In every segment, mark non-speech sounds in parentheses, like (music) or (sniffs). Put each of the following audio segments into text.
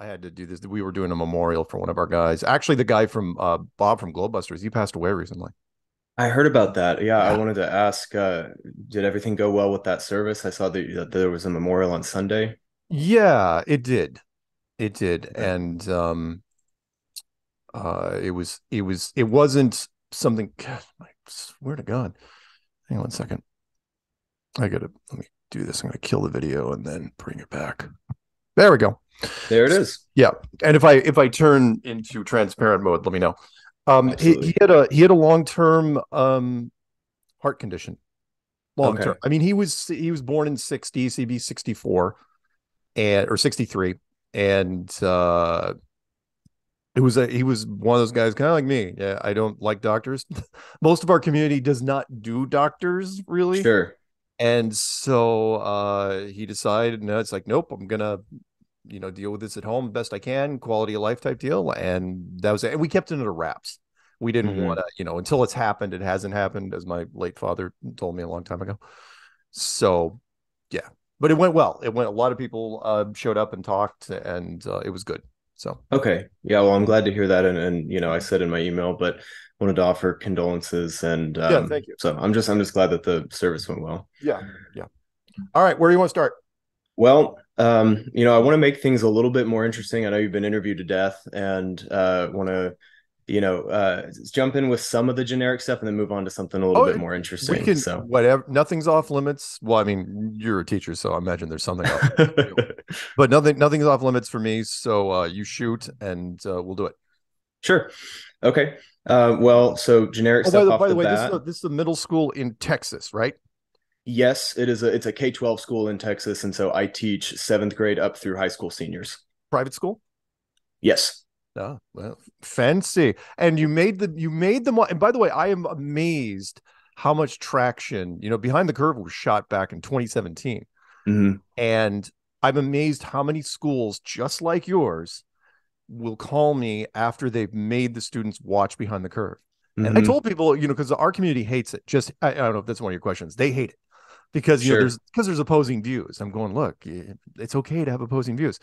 I had to do this. We were doing a memorial for one of our guys. Actually, the guy from uh, Bob from GlobeBusters, he passed away recently. I heard about that. Yeah, I wanted to ask, uh, did everything go well with that service? I saw that, that there was a memorial on Sunday. Yeah, it did. It did. And um uh it was it was it wasn't something God, I swear to God. Hang on one second. I gotta let me do this. I'm gonna kill the video and then bring it back. There we go. There it is. Yeah. And if I if I turn into transparent mode, let me know. Um he, he had a he had a long-term um heart condition. Long Okay. term. I mean, he was he was born in 60, so he'd be 64 and or 63. And uh it was a he was one of those guys kind of like me. Yeah, I don't like doctors. (laughs) Most of our community does not do doctors really. Sure. And so uh he decided, no, it's like, nope, I'm gonna, you know, deal with this at home best I can, quality of life type deal. And that was it. And we kept it under wraps. We didn't Mhm. want to, you know, until it's happened, it hasn't happened, as my late father told me a long time ago. So yeah. But it went well. It went a lot of people uh showed up and talked and uh, it was good. So Okay. Yeah. Well, I'm glad to hear that. And, and you know, I said in my email, but wanted to offer condolences. And um, Yeah, thank you. So I'm just I'm just glad that the service went well. yeah, yeah. All right, where do you want to start? Well, um, you know, I want to make things a little bit more interesting. I know you've been interviewed to death, and uh, want to, you know, uh, jump in with some of the generic stuff and then move on to something a little Oh, bit more interesting. We can so. whatever. Nothing's off limits. Well, I mean, you're a teacher, so I imagine there's something off. (laughs) but nothing, nothing's off limits for me. So uh, you shoot, and uh, we'll do it. sure. Okay. Uh, well, so generic Oh, by stuff the, off by the the way, this is, a, this is a middle school in Texas, right? Yes, it is a it's a K twelve school in Texas, and so I teach seventh grade up through high school seniors. Private school. Yes. Oh, well, fancy. And you made the you made them. And by the way, I am amazed how much traction. You know, behind the curve was shot back in 2017. Mhm. And I'm amazed how many schools just like yours will call me after they've made the students watch behind the curve. And I Mhm. told people, you know, because our community hates it. Just I, I don't know if that's one of your questions. They hate it because you know there's because there's opposing views. I'm going, look, it's okay to have opposing views.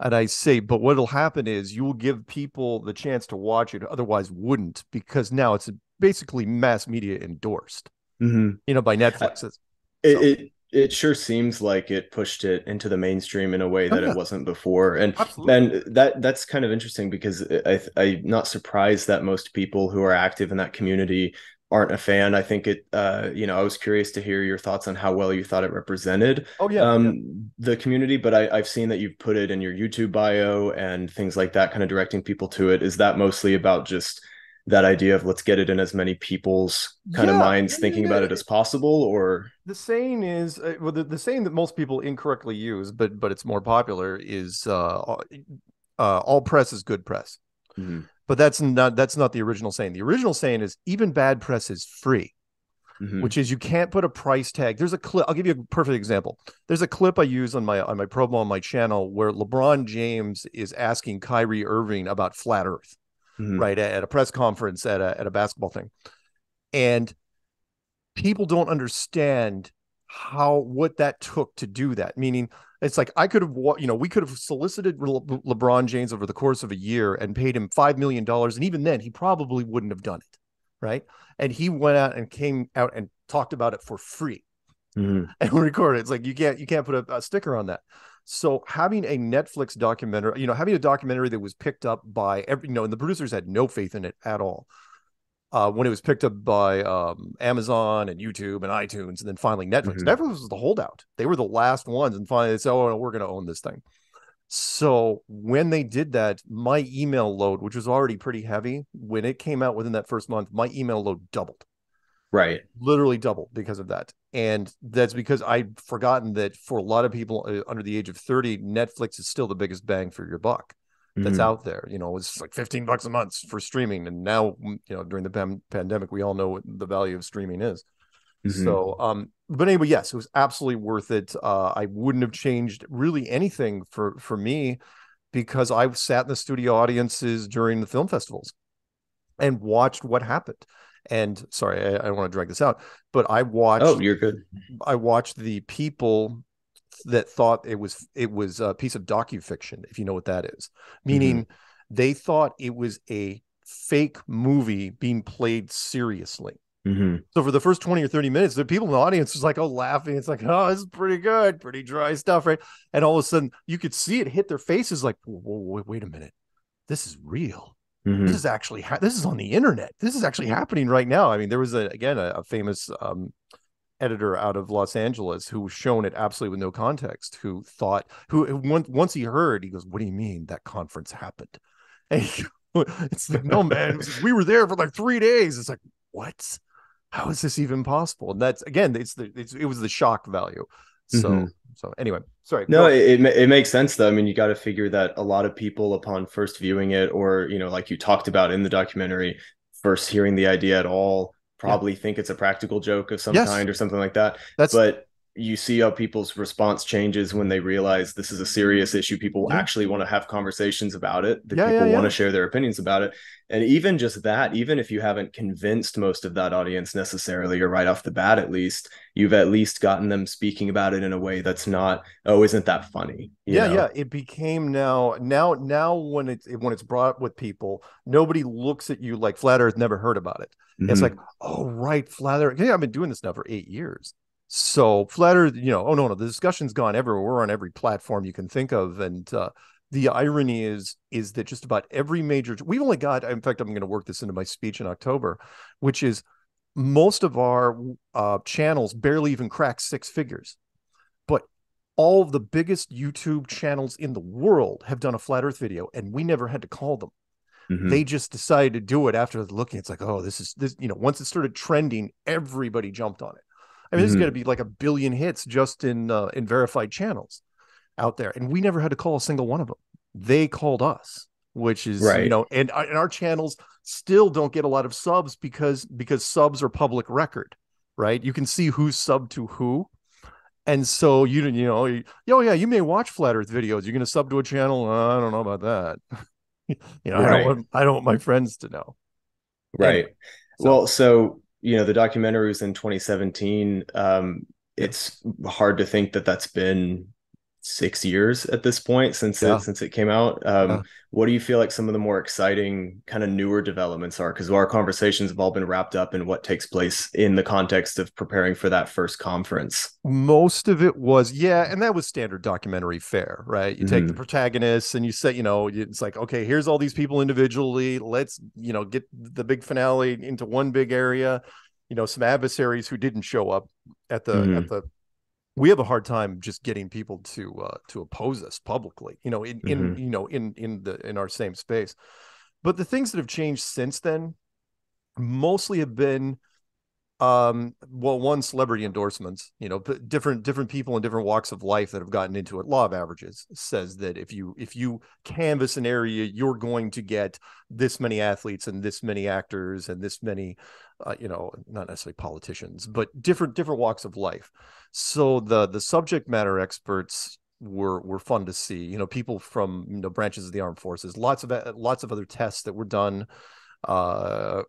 And I say, but what'll happen is you will give people the chance to watch it, otherwise wouldn't, because now it's basically mass media endorsed, Mhm. you know, by Netflix. It's- It, So- it it sure seems like it pushed it into the mainstream in a way Oh, that yeah. it wasn't before, and Absolutely. and that that's kind of interesting because I I'm not surprised that most people who are active in that community aren't a fan. I think it uh you know I was curious to hear your thoughts on how well you thought it represented Oh yeah. um yeah. the community, but I I've seen that you've put it in your YouTube bio and things like that, kind of directing people to it. Is that mostly about just that idea of let's get it in as many people's kind of minds thinking about it as possible, or the saying is uh, well the, the saying that most people incorrectly use but but it's more popular is uh, all- uh all press is good press Mhm. But that's not that's not the original saying. The original saying is even bad press is free Mhm. which is you can't put a price tag. There's a clip i'll give you a perfect example. There's a clip i use on my on my promo on my channel where lebron james is asking kyrie irving about flat earth Mhm. right at, at a press conference at a, at a basketball thing. And people don't understand how what that took to do that. Meaning it's like i could have you know we could have solicited Le- lebron james over the course of a year and paid him five million dollars and even then he probably wouldn't have done it right and he went out and came out and talked about it for free Mhm. (laughs) and recorded. It's like you can't you can't put a, a sticker on that. So having a Netflix documentary, you know, having a documentary that was picked up by every, you know, and the producers had no faith in it at all. Uh, when it was picked up by um, Amazon and YouTube and iTunes, and then finally Netflix. Mhm. Netflix was the holdout. They were the last ones, and finally they said, "Oh, no, we're going to own this thing." So when they did that, my email load, which was already pretty heavy, when it came out within that first month, my email load doubled Right. literally doubled because of that. And that's because I'd forgotten that for a lot of people uh, under the age of 30, Netflix is still the biggest bang for your buck that's Mhm. out there. You know, it's like 15 bucks a month for streaming. And now, mm, you know, during the pan- pandemic, we all know what the value of streaming is. Mhm. So, um, but anyway, yes, it was absolutely worth it. Uh, I wouldn't have changed really anything for for me because I sat in the studio audiences during the film festivals and watched what happened. And sorry, I, I don't want to drag this out, but I watched Oh, you're good. I watched the people that thought it was it was a piece of docufiction, if you know what that is. Meaning mm-hmm. they thought it was a fake movie being played seriously. Mm-hmm. So for the first 20 or 30 minutes, the people in the audience was like, oh, laughing. It's like, oh, this is pretty good, pretty dry stuff, right? And all of a sudden you could see it hit their faces like, wait, wait a minute. This is real. Mm-hmm. This is actually ha- this is on the internet. This is actually happening right now. I mean, there was a again a, a famous um, editor out of Los Angeles who was shown it absolutely with no context. Who thought who once he heard, he goes, "What do you mean that conference happened?" (laughs) And he, it's like, no man, like, we were there for like three days. It's like, what? How is this even possible? And that's again, it's the it's, it was the shock value. So mm-hmm. so anyway, sorry. No, it, it makes sense though. I mean, you got to figure that a lot of people upon first viewing it, or you know, like you talked about in the documentary, first hearing the idea at all, probably yeah. think it's a practical joke of some yes. kind or something like that. That's but you see how people's response changes when they realize this is a serious issue. People yeah. actually want to have conversations about it. The yeah, people yeah, want to share their opinions about it. And even just that, even if you haven't convinced most of that audience necessarily, or right off the bat at least, you've at least gotten them speaking about it in a way that's not, oh, isn't that funny? yeah, know? yeah. It became now, now, now when it's when it's brought up with people, nobody looks at you like flat earth never heard about it. Mm-hmm. It's like, oh right, flat earth. Yeah, I've been doing this now for eight years so flatter, you know, oh no, no, the discussion's gone everywhere. We're on every platform you can think of. And uh, the irony is, is that just about every major, we've only got, in fact, I'm going to work this into my speech in October, which is most of our uh, channels barely even crack six figures. But all of the biggest YouTube channels in the world have done a flat earth video and we never had to call them. Mm-hmm. They just decided to do it after looking. It's like, oh, this is this, you know, once it started trending, everybody jumped on it. I mean, mm-hmm. this is going to be like a billion hits just in uh, in verified channels out there, and we never had to call a single one of them. They called us, which is right. you know, and uh, and our channels still don't get a lot of subs because because subs are public record, right? You can see who's sub to who. And so you didn't, you know you, oh yeah you may watch flat Earth videos you're going to sub to a channel uh, I don't know about that (laughs) you know right. I don't want, I don't want my friends to know right anyway, so. well so you know the documentary was in 2017 um it's hard to think that that's been six years at this point since yeah. it since it came out um yeah. what do you feel like some of the more exciting kind of newer developments are because our conversations have all been wrapped up in what takes place in the context of preparing for that first conference most of it was yeah and that was standard documentary fare right you mm-hmm. take the mm-hmm. protagonists and you say you know it's like okay here's all these people individually let's you know get the big finale into one big area you know some adversaries who didn't show up at the mm-hmm. at the we have a hard time just getting people to uh, to oppose us publicly you know in mm-hmm. in you know in in the in our same space but the things that have changed since then mostly have been um well one celebrity endorsements you know different different people in different walks of life that have gotten into it. Law of averages says that if you if you canvas an area you're going to get this many athletes and this many actors and this many uh, you know not necessarily politicians but different different walks of life. So the the subject matter experts were were fun to see. You know people from you know branches of the armed forces lots of lots of other tests that were done uh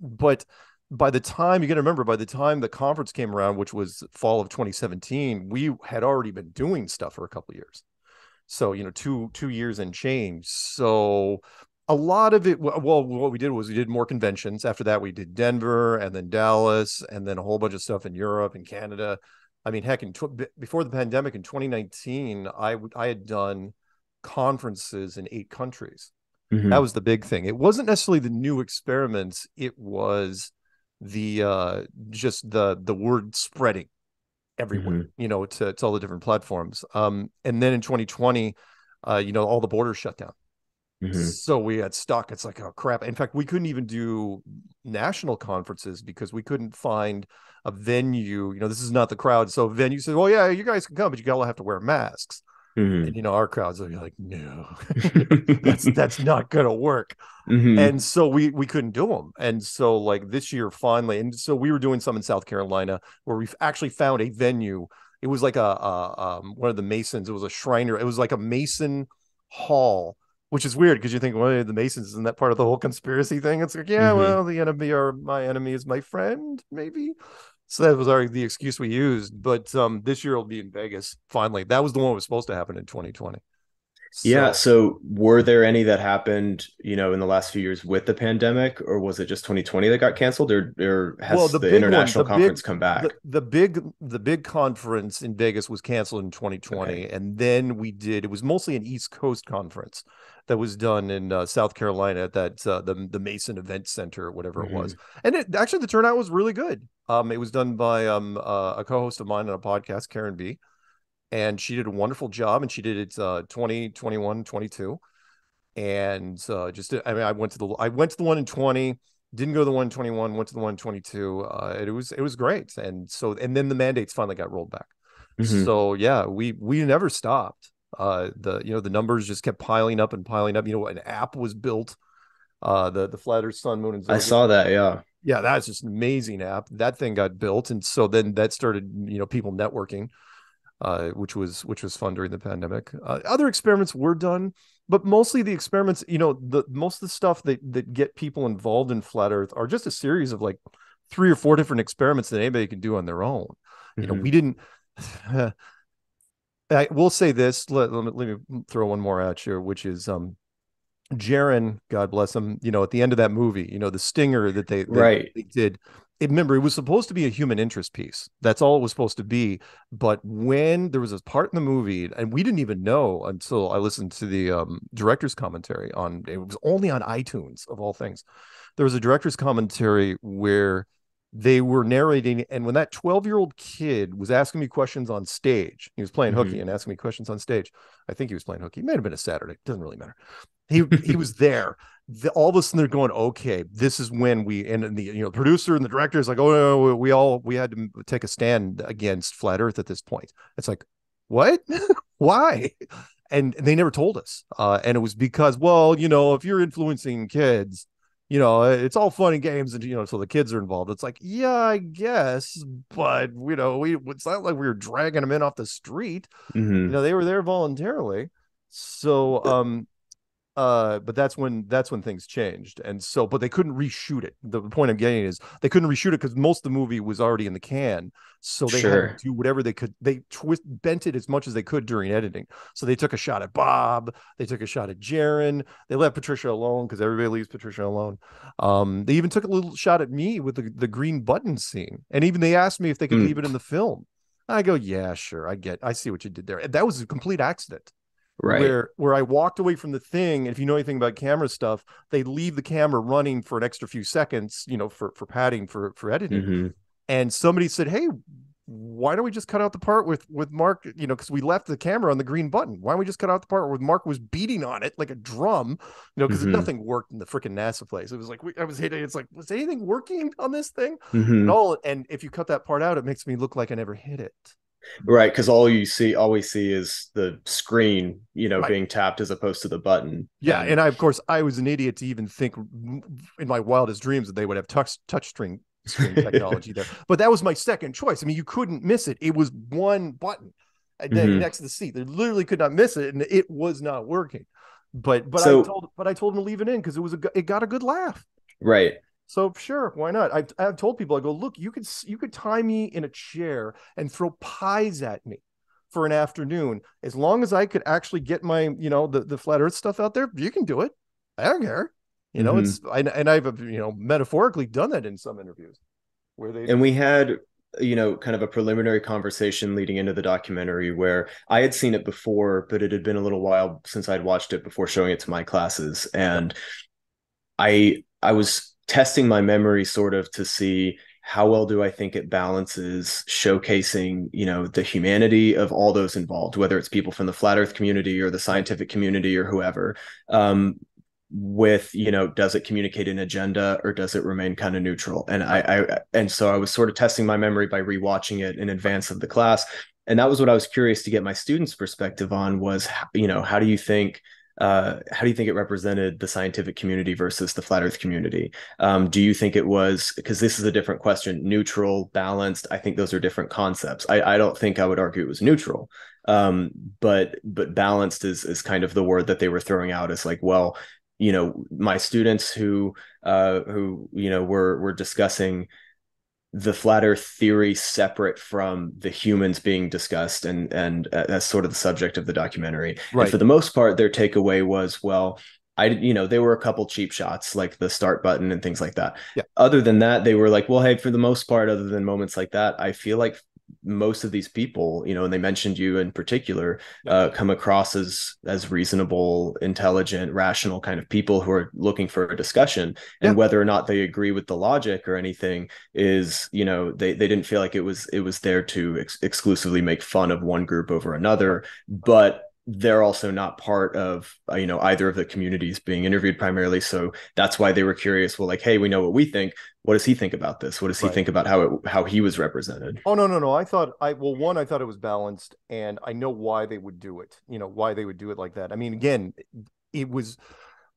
but by the time you got to remember by the time the conference came around which was fall of 2017 we had already been doing stuff for a couple years. So you know two two years and change. So a lot of it well what we did was we did more conventions. After that we did denver and then dallas and then a whole bunch of stuff in europe and canada. I mean heck in tw- before the pandemic in 2019 i i had done conferences in eight countries. Mm-hmm. that was the big thing. It wasn't necessarily the new experiments. It was the uh just the the word spreading everywhere mm-hmm. you know to, to all the different platforms. Um and then in 2020 uh you know all the borders shut down. Mm-hmm. so we had stuck. It's like oh crap. In fact we couldn't even do national conferences because we couldn't find a venue. You know this is not the crowd. So venue said well yeah you guys can come but you all have to wear masks Mm-hmm. And you know, our crowds are like, no, (laughs) that's (laughs) that's not gonna work. Mm-hmm. And so we we couldn't do them. And so like this year finally, and so we were doing some in South Carolina where we actually found a venue. It was like a, a um, one of the Masons. It was a Shriner. It was like a Mason hall, which is weird because you think, well, the Masons isn't that part of the whole conspiracy thing? It's like, yeah, mm-hmm. well, the enemy or my enemy is my friend, maybe. So that was our the excuse we used. But um, this year will be in Vegas. Finally, that was the one that was supposed to happen in 2020. So, yeah. So were there any that happened, you know, in the last few years with the pandemic, or was it just 2020 that got canceled, or, or has well, the, the international one, the conference big, come back? The, the, big the big conference in Vegas was canceled in 2020, okay. and then we did. It was mostly an East Coast conference that was done in uh, South Carolina at that uh, the the Mason Event Center or whatever mm-hmm. it was, mm-hmm. and it actually the turnout was really good. Um, it was done by um uh, a co-host of mine on a podcast, Karen B and she did a wonderful job and she did it uh 20 21 22 and uh just i mean i went to the i went to the one in 20 didn't go to the 121 went to the 122 uh it was it was great and so and then the mandates finally got rolled back mm-hmm. so yeah we we never stopped uh the you know the numbers just kept piling up and piling up you know an app was built uh the the flat earth sun moon and i saw that yeah yeah that's just an amazing app that thing got built and so then that started you know people networking uh, which was which was fun during the pandemic. Uh, other experiments were done, but mostly the experiments, you know, the most of the stuff that that get people involved in flat Earth are just a series of like three or four different experiments that anybody can do on their own. Mm-hmm. You know, we mm-hmm. didn't. (laughs) I will say this. Let, let, me, let me throw one more at you, which is um, Jeran, God bless him, you know, at the end of that movie, you know, the stinger that they, right. they did, it, remember it was supposed to be a human interest piece that's all it was supposed to be but when there was a part in the movie and we didn't even know until i listened to the um, director's commentary on it was only on itunes of all things there was a director's commentary where they were narrating and when that 12 year old kid was asking me questions on stage he was playing mm-hmm. hooky and asking me questions on stage i think he was playing hooky it might have been a saturday doesn't really matter he he was there the, all of a sudden they're going, okay, this is when we and the you know the producer and the director is like, oh no, we all we had to take a stand against flat Earth at this point. It's like, what? (laughs) Why? And they never told us. Uh, and it was because, well, you know, if you're influencing kids, you know, it's all fun and games, and you know, so the kids are involved. It's like, yeah, I guess, but you know, we it's not like we were dragging them in off the street. Mm-hmm. You know, they were there voluntarily. So, um, uh but that's when that's when things changed and so but they couldn't reshoot it. The point i'm getting is they couldn't reshoot it because most of the movie was already in the can so they sure. had to do whatever they could they twist bent it as much as they could during editing. So they took a shot at bob they took a shot at Jeran they left patricia alone because everybody leaves patricia alone. Um they even took a little shot at me with the, the green button scene and even they asked me if they could mm. leave it in the film. I go yeah sure i get i see what you did there. That was a complete accident right where where i walked away from the thing and if you know anything about camera stuff they leave the camera running for an extra few seconds you know for for padding for for editing mm-hmm. and somebody said hey why don't we just cut out the part with with mark you know because we left the camera on the green button why don't we just cut out the part where mark was beating on it like a drum you know because mm-hmm. nothing worked in the freaking nasa place it was like we, i was hitting it's like was anything working on this thing mm-hmm. and all and if you cut that part out it makes me look like i never hit it right because all you see all we see is the screen you know right. being tapped as opposed to the button. Yeah and, and i of course i was an idiot to even think in my wildest dreams that they would have touch touch screen screen (laughs) technology there. But that was my second choice. I mean you couldn't miss it. It was one button uh, mm-hmm. next to the seat. They literally could not miss it and it was not working. But but so, i told but i told him to leave it in because it was a it got a good laugh. Right so sure, why not? I've I've told people I go look, you could you could tie me in a chair and throw pies at me for an afternoon as long as I could actually get my you know the the flat Earth stuff out there. You can do it. I don't care. You know, mm-hmm. it's I, and I've you know metaphorically done that in some interviews where they and we had you know kind of a preliminary conversation leading into the documentary where i had seen it before but it had been a little while since i'd watched it before showing it to my classes and i i was testing my memory sort of to see how well do I think it balances showcasing, you know, the humanity of all those involved, whether it's people from the flat earth community or the scientific community or whoever, um, with, you know, does it communicate an agenda or does it remain kind of neutral? And I, I, and so I was sort of testing my memory by rewatching it in advance of the class. And that was what I was curious to get my students' perspective on was, you know, how do you think uh, how do you think it represented the scientific community versus the flat earth community? Um, do you think it was because this is a different question neutral balanced? I think those are different concepts. I, I don't think i would argue it was neutral. Um, but but balanced is is kind of the word that they were throwing out as like well you know my students who uh, who you know were were discussing the flat earth theory separate from the humans being discussed and and uh, that's sort of the subject of the documentary right. and for the most part their takeaway was well I, you know, there were a couple cheap shots like the start button and things like that. Yeah. Other than that, they were like, well, hey, for the most part, other than moments like that, I feel like most of these people, you know, and they mentioned you in particular, uh, come across as as reasonable, intelligent, rational kind of people who are looking for a discussion. And yeah. whether or not they agree with the logic or anything is, you know, they they didn't feel like it was it was there to ex- exclusively make fun of one group over another, but they're also not part of uh, you know either of the communities being interviewed primarily. So that's why they were curious well like hey we know what we think. What does he think about this? What does he right. think about how it how he was represented? Oh no no no. I thought i well one i thought it was balanced and i know why they would do it you know why they would do it like that. I mean again it was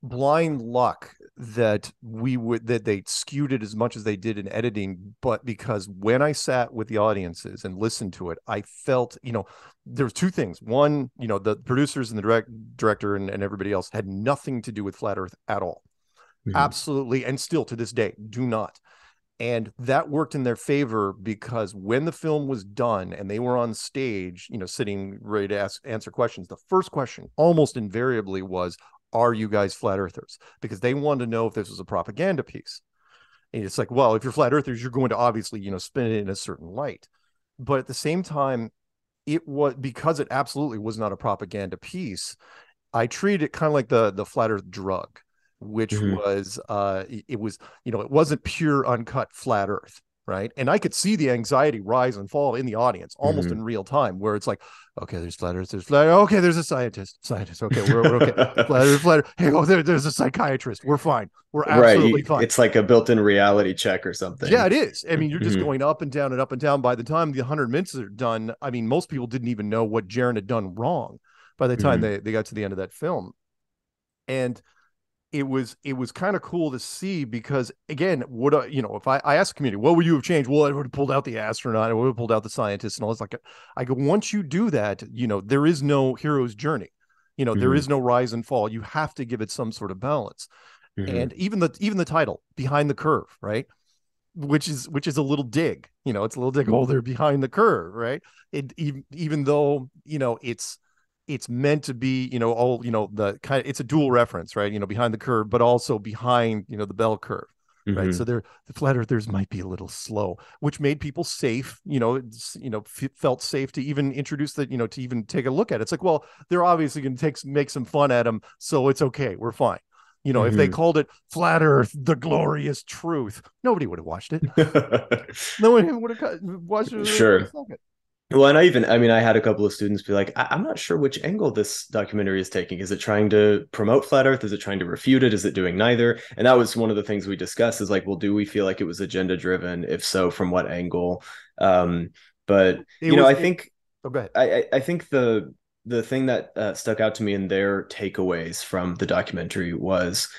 blind luck that we would that they skewed it as much as they did in editing but because when i sat with the audiences and listened to it i felt you know there was two things. One you know the producers and the direct director and, and everybody else had nothing to do with flat earth at all. Mm-hmm. absolutely and still to this day do not. And that worked in their favor because when the film was done and they were on stage you know sitting ready to ask answer questions the first question almost invariably was are you guys flat earthers? Because they wanted to know if this was a propaganda piece. And it's like, well, if you're flat earthers, you're going to obviously, you know, spin it in a certain light. But at the same time, it was because it absolutely was not a propaganda piece. I treated it kind of like the the flat earth drug, which mm-hmm. was uh it was, you know, it wasn't pure uncut flat earth right? And I could see the anxiety rise and fall in the audience almost mm-hmm. in real time, where it's like, okay, there's earth, there's earth, okay, there's a scientist, scientist, okay, we're, we're okay, (laughs) flat earth, hey, oh, there, there's a psychiatrist, we're fine, we're absolutely right. fine. It's like a built-in reality check or something. Yeah, it is. I mean, you're just mm-hmm. going up and down and up and down. By the time the 100 minutes are done, I mean, most people didn't even know what Jeran had done wrong by the time mm-hmm. they, they got to the end of that film. And it was it was kind of cool to see because again, would I, you know, if I, I asked the community, what would you have changed? Well, I would have pulled out the astronaut, I would have pulled out the scientist and all this. Like I go, once you do that, you know, there is no hero's journey. You know, mm-hmm. there is no rise and fall. You have to give it some sort of balance. Mm-hmm. And even the even the title, behind the curve, right? Which is which is a little dig, you know, it's a little dig. Oh, they're behind the curve, right? It even even though you know it's it's meant to be, you know, all, you know, the kind of, it's a dual reference, right? You know, behind the curve, but also behind, you know, the bell curve. Mm-hmm. Right. So they're the flat earthers might be a little slow, which made people safe, you know, you know, f- felt safe to even introduce that, you know, to even take a look at it. It's like, well, they're obviously going to take, make some fun at them. So it's okay. We're fine. You know, mm-hmm. if they mm-hmm. called it flat earth, the glorious truth, nobody would have watched it. (laughs) no one would have watched it. Sure. Well, and I even, I mean, I had a couple of students be like, I- am not sure which angle this documentary is taking. Is it trying to promote flat Earth? Is it trying to refute it? Is it doing neither? And that was one of the things we discussed is like, well, do we feel like it was agenda driven? If so, from what angle? Um, but it you was, know, I it, think, oh, go ahead. I, I think the the thing that uh, stuck out to me in their takeaways from the documentary was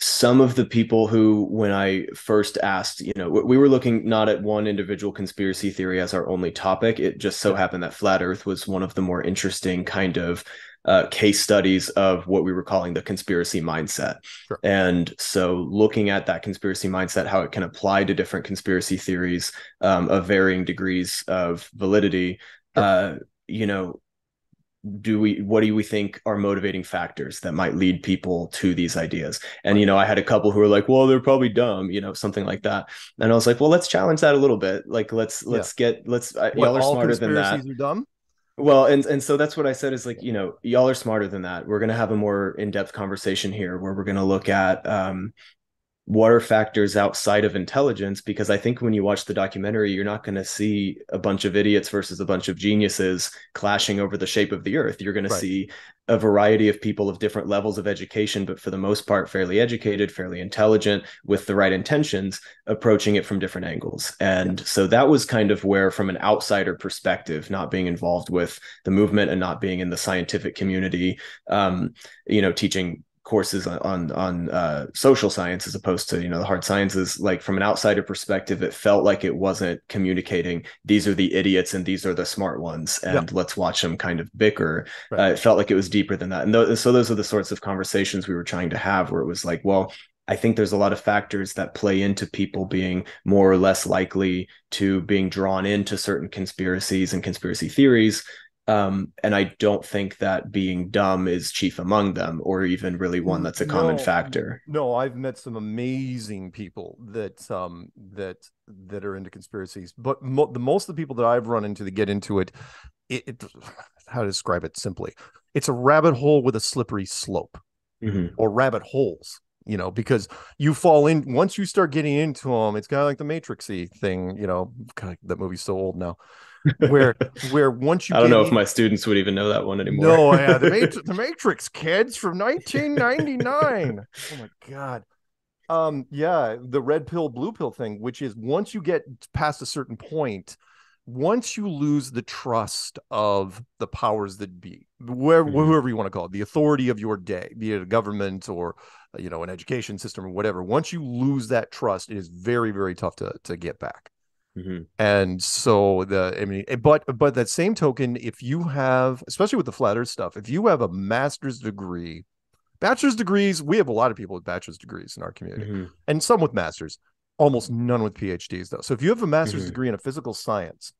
some of the people who when i first asked you know we were looking not at one individual conspiracy theory as our only topic it just so happened that flat earth was one of the more interesting kind of uh, case studies of what we were calling the conspiracy mindset sure. and so looking at that conspiracy mindset how it can apply to different conspiracy theories um, of varying degrees of validity sure. uh, you know do we what do we think are motivating factors that might lead people to these ideas? And you know i had a couple who were like well they're probably dumb you know something like that. And i was like well let's challenge that a little bit. Like let's let's yeah. get let's what, y'all are smarter than that. are dumb? Well and and so that's what i said is like you know y'all are smarter than that. We're going to have a more in-depth conversation here where we're going to look at um what are factors outside of intelligence because i think when you watch the documentary you're not going to see a bunch of idiots versus a bunch of geniuses clashing over the shape of the earth you're going right. to see a variety of people of different levels of education but for the most part fairly educated fairly intelligent with the right intentions approaching it from different angles and yeah. so that was kind of where from an outsider perspective not being involved with the movement and not being in the scientific community um, you know teaching courses on on uh, social science as opposed to you know the hard sciences like from an outsider perspective it felt like it wasn't communicating these are the idiots and these are the smart ones and let's watch them kind of bicker right. uh, it felt like it was deeper than that and th- so those are the sorts of conversations we were trying to have where it was like well I think there's a lot of factors that play into people being more or less likely to being drawn into certain conspiracies and conspiracy theories. Um, and I don't think that being dumb is chief among them, or even really one that's a no, common factor. No, I've met some amazing people that um, that that are into conspiracies, but mo- the most of the people that I've run into to get into it, it, it (sighs) how to describe it simply, it's a rabbit hole with a slippery slope, mm-hmm. or rabbit holes you know, because you fall in once you start getting into them, it's kind of like the Matrixy thing, you know. God, that movie's so old now. Where (laughs) where once you I don't know in, if my students would even know that one anymore. No, yeah, (laughs) the Matrix, the Matrix kids from 1999. oh my god. Um, yeah, the red pill, blue pill thing, which is once you get past a certain point, once you lose the trust of the powers that be, where, mm-hmm. whoever you want to call it, the authority of your day, be it a government or you know an education system or whatever, once you lose that trust, it is very very tough to to get back. Mm-hmm. And so the I mean, eh, but but that same token, if you have, especially with the flat Earth stuff, if you have a master's degree, bachelor's degrees, we have a lot of people with bachelor's degrees in our community, mm-hmm. and some with masters almost none with PhDs though. So if you have a master's mm-hmm. degree in a physical science,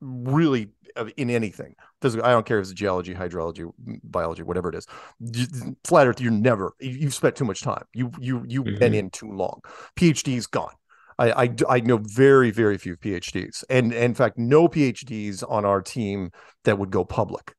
really in anything physical i don't care if it's geology hydrology biology whatever it is flat earth you're never you've spent too much time you you you've mm-hmm. been in too long phds gone I, I, I know very very few phds and, and in fact no phds on our team that would go public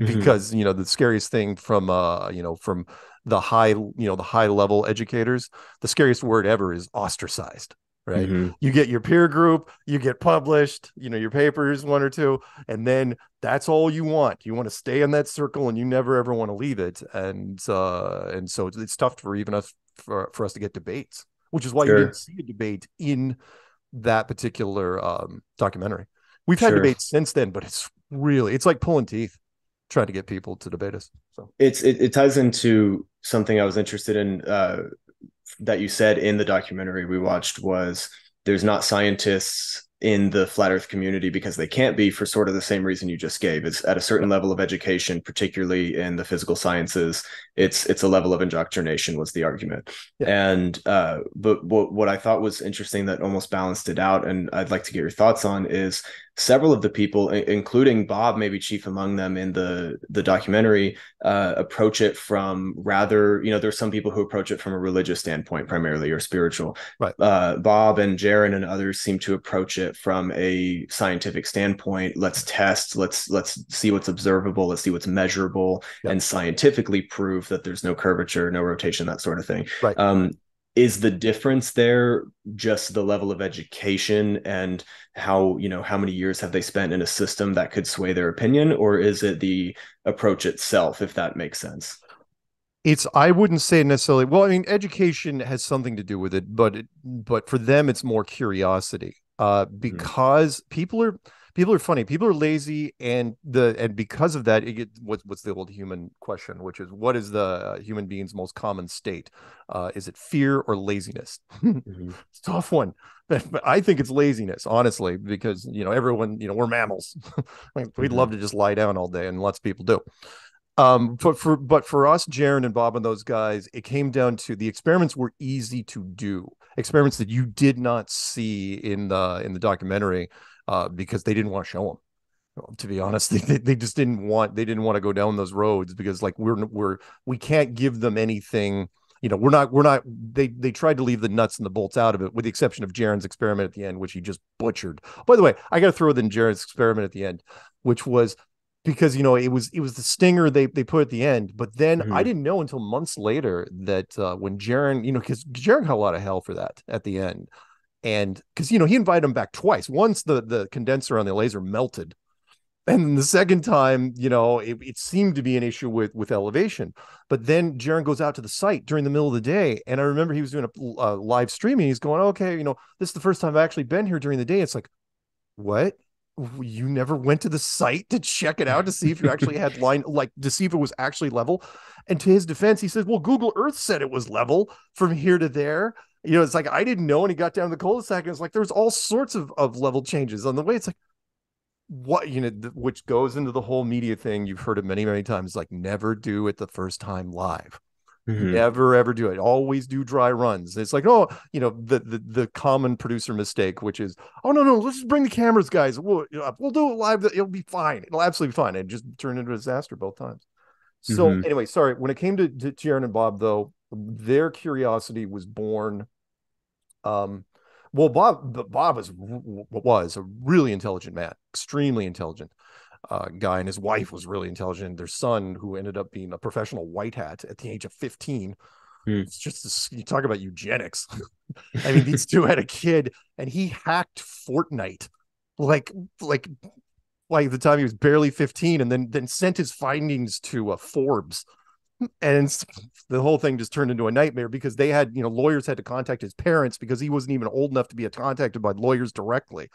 mm-hmm. because you know the scariest thing from uh you know from the high you know the high level educators the scariest word ever is ostracized right mm-hmm. you get your peer group you get published you know your papers one or two and then that's all you want you want to stay in that circle and you never ever want to leave it and uh and so it's, it's tough for even us for, for us to get debates which is why sure. you didn't see a debate in that particular um documentary we've sure. had debates since then but it's really it's like pulling teeth trying to get people to debate us so it's it, it ties into something i was interested in uh that you said in the documentary we watched was there's not scientists in the flat earth community because they can't be for sort of the same reason you just gave. It's at a certain level of education particularly in the physical sciences it's it's a level of indoctrination was the argument. Yeah. and uh but what, what i thought was interesting that almost balanced it out and i'd like to get your thoughts on is several of the people, including Bob, maybe chief among them in the the documentary, uh, approach it from rather, you know, there's some people who approach it from a religious standpoint primarily or spiritual. Right. Uh, Bob and Jeran and others seem to approach it from a scientific standpoint. Let's test. Let's let's see what's observable. Let's see what's measurable, and scientifically prove that there's no curvature, no rotation, that sort of thing. Right. Um, is the difference there just the level of education and how you know how many years have they spent in a system that could sway their opinion or is it the approach itself if that makes sense it's i wouldn't say necessarily well i mean education has something to do with it but it, but for them it's more curiosity uh hmm. because mm. people are people are funny people are lazy and the and because of that it get what's what's the old human question which is what is the uh, human being's most common state? Uh, is it fear or laziness? (laughs) Mm-hmm. it's tough one. I think it's laziness honestly because you know everyone you know we're mammals. (laughs) Like, we'd mm-hmm. love to just lie down all day and lots of people do. Um but for but for us Jeran and Bob and those guys it came down to the experiments were easy to do experiments that you did not see in the in the documentary uh, because they didn't want to show them. To be honest, (laughs) they, they just didn't want they didn't want to go down those roads because like we're we're we can't give them anything. You know, we're not we're not they they tried to leave the nuts and the bolts out of it, with the exception of Jeran's experiment at the end, which he just butchered. By the way, I got to throw in Jeran's experiment at the end, which was because you know it was it was the stinger they they put at the end but then mm-hmm. i didn't know until months later that uh when Jeran you know because Jeran got a lot of hell for that at the end and because you know he invited him back twice. Once the the condenser on the laser melted and the second time you know it, it, seemed to be an issue with with elevation. But then Jeran goes out to the site during the middle of the day and i remember he was doing a, a live streaming he's going okay you know this is the first time i've actually been here during the day. It's like what you never went to the site to check it out to see if you actually had (laughs) line like to see if it was actually level and to his defense he says well google earth said it was level from here to there you know, it's like I didn't know when he got down to the cul-de-sac. And it's like there's all sorts of, of level changes on the way. It's like what you know, th- which goes into the whole media thing. You've heard it many, many times. Like never do it the first time live. Mm-hmm. Never ever do it. Always do dry runs. It's like, oh, you know, the the the common producer mistake, which is, oh no, no, let's just bring the cameras, guys. We'll we'll do it live. It'll be fine. It'll absolutely be fine. And just turn into a disaster both times. So mm-hmm. anyway, sorry. When it came to, to Jeran and Bob, though, their curiosity was born. Um, well, Bob Bob was was a really intelligent man, extremely intelligent uh, guy, and his wife was really intelligent. Their son, who ended up being a professional white hat at the age of 15. Mm. It's just this, you talk about eugenics. (laughs) I mean, these two had a kid, and he hacked Fortnite, like like like the time he was barely 15, and then then sent his findings to uh, Forbes and the whole thing just turned into a nightmare because they had you know lawyers had to contact his parents because he wasn't even old enough to be contacted by lawyers directly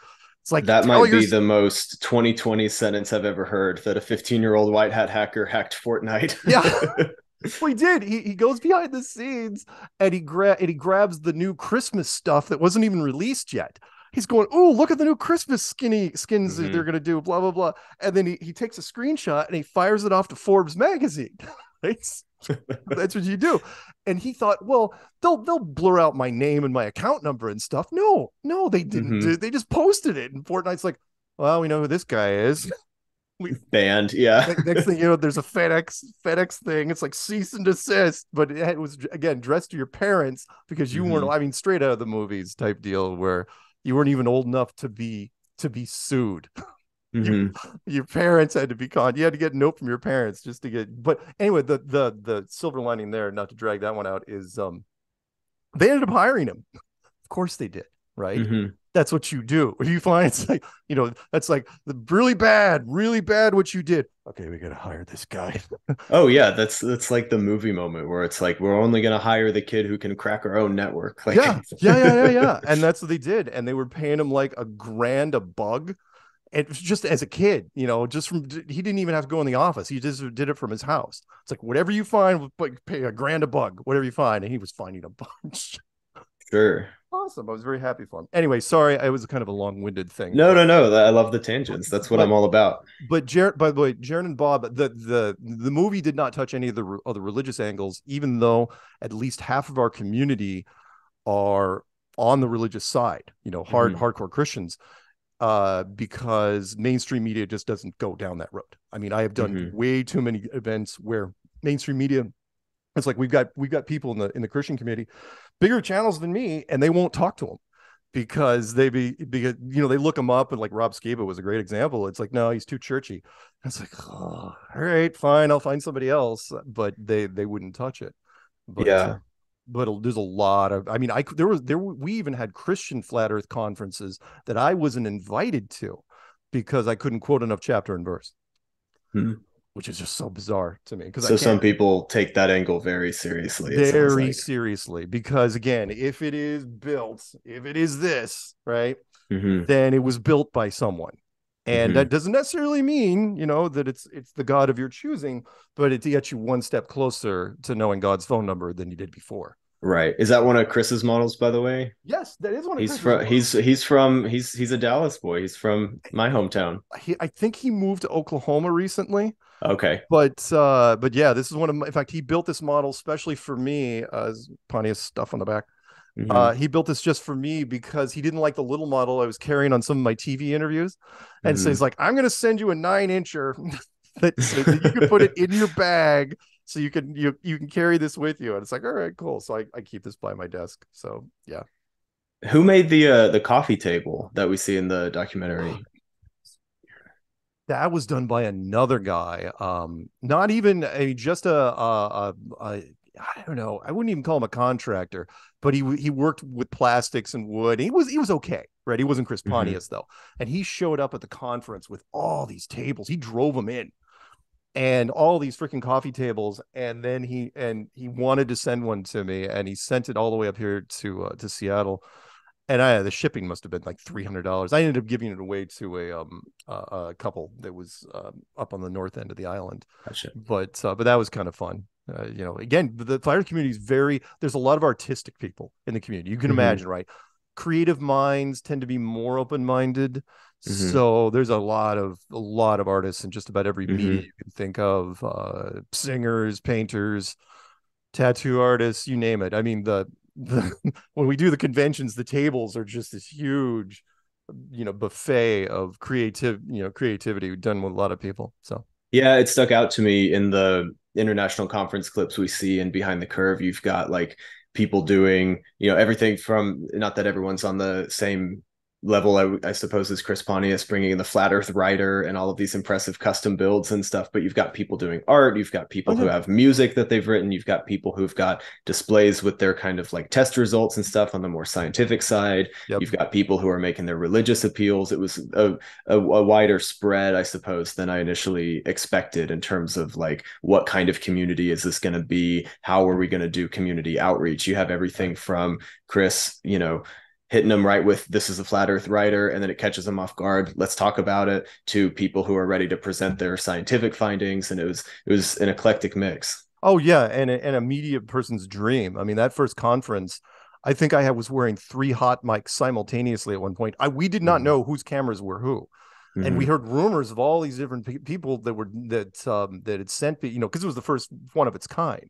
it's like that might be the most 2020 sentence I've ever heard that a 15 year old white hat hacker hacked Fortnite. (laughs) yeah. (laughs) well, he did. He, he goes behind the scenes and he gra- and he grabs the new Christmas stuff that wasn't even released yet. He's going, oh, look at the new Christmas skinny skins mm-hmm. they're gonna do, blah blah blah. And then he, he takes a screenshot and he fires it off to Forbes magazine. (laughs) right? That's what you do. And he thought, well, they'll they'll blur out my name and my account number and stuff. No, no, they didn't. Mm-hmm. They just posted it. And Fortnite's like, well, we know who this guy is. We (laughs) banned, yeah. next thing you know, there's a FedEx FedEx thing. It's like cease and desist, but it was again dressed to your parents because you mm-hmm. weren't. I mean, straight out of the movies type deal where you weren't even old enough to be to be sued. (laughs) Mm-hmm. your parents had to be caught. You had to get a note from your parents just to get. But anyway, the the the silver lining there, not to drag that one out, is um, they ended up hiring him. Of course they did, right? Mm-hmm. That's what you do. (laughs) You find it's like you know that's like the really bad, really bad what you did. Okay, we gotta hire this guy. (laughs) oh yeah, that's that's like the movie moment where it's like we're only gonna hire the kid who can crack our own network. (laughs) Like yeah, yeah, yeah, yeah, yeah. And that's what they did, and they were paying him like a grand a bug and just as a kid, you know, just from he didn't even have to go in the office. He just did it from his house. It's like whatever you find, pay a grand a bug, whatever you find, and he was finding a (laughs) bunch. Sure. Awesome. I was very happy for him. Anyway, sorry, I was kind of a long-winded thing. No, but, no, no. I love the tangents. That's what but, I'm all about. But Jared, by the way, Jeran and Bob, the the the movie did not touch any of the other religious angles, even though at least half of our community are on the religious side. You know, hard mm-hmm. hardcore Christians uh, because mainstream media just doesn't go down that road. I mean, I have done mm-hmm. way too many events where mainstream media it's like we've got we've got people in the in the Christian community, bigger channels than me, and they won't talk to them because they be because you know they look them up and like Rob Skiba was a great example. It's like no, he's too churchy. It's like oh, all right, fine, I'll find somebody else, but they they wouldn't touch it. But, yeah. Uh, but there's a lot of i mean i there was there we even had christian flat earth conferences that i wasn't invited to because i couldn't quote enough chapter and verse hmm. which is just so bizarre to me because so some people take that angle very seriously very like. seriously because again if it is built if it is this right mm-hmm. then it was built by someone and mm-hmm. that doesn't necessarily mean you know that it's it's the god of your choosing but it gets you one step closer to knowing god's phone number than you did before. Right. Is that one of chris's models by the way? Yes that is one he's from models. he's he's from he's he's a dallas boy. He's from my hometown. He, i think he moved to oklahoma recently. Okay. But uh but yeah this is one of my in fact he built this model especially for me uh plenty of stuff on the back Mm-hmm. Uh, he built this just for me because he didn't like the little model I was carrying on some of my TV interviews, and mm-hmm. so he's like, "I'm going to send you a nine incher (laughs) that, so that you can put it in your bag, so you can you you can carry this with you." And it's like, "All right, cool." So I, I keep this by my desk. So yeah. Who made the uh, the coffee table that we see in the documentary? (gasps) that was done by another guy um not even a just a, a, a, a I don't know. I wouldn't even call him a contractor, but he he worked with plastics and wood. He was he was okay, right? He wasn't Chris mm-hmm. Pontius mm-hmm. though, and he showed up at the conference with all these tables. He drove them in, and all these freaking coffee tables. And then he and he wanted to send one to me, and he sent it all the way up here to uh, to Seattle. And I the shipping must have been like three hundred dollars. I ended up giving it away to a um a couple that was uh, up on the north end of the island. Gotcha. But uh, but that was kind of fun. Uh, you know, again, the fire community is very. There's a lot of artistic people in the community. You can mm-hmm. imagine, right? Creative minds tend to be more open minded. Mm-hmm. So there's a lot of a lot of artists in just about every mm-hmm. media you can think of. Uh, singers, painters, tattoo artists, you name it. I mean, the, the (laughs) when we do the conventions, the tables are just this huge, you know, buffet of creative, you know, creativity done with a lot of people. So yeah, it stuck out to me in the international conference clips we see and behind the curve. You've got like people doing, you know, everything from not that everyone's on the same level, I, I, suppose, is Chris Pontius bringing in the flat Earth rider and all of these impressive custom builds and stuff. But you've got people doing art, you've got people who mm-hmm. have music that they've written, you've got people who've got displays with their kind of like test results and stuff on the more scientific side. Yep. You've got people who are making their religious appeals. It was a, a, a wider spread, I suppose, than I initially expected in terms of like what kind of community is this going to be? How are we going to do community outreach? You have everything from Chris, you know, hitting them right with this is a flat earth writer and then it catches them off guard let's talk about it to people who are ready to present their scientific findings and it was it was an eclectic mix oh yeah and, and a media person's dream i mean that first conference i think i was wearing three hot mics simultaneously at one point I, we did not mm-hmm. know whose cameras were who Mm-hmm. and we mm-hmm. heard rumors of all these different pe- people that were that um that had sent you know because it was the first one of its kind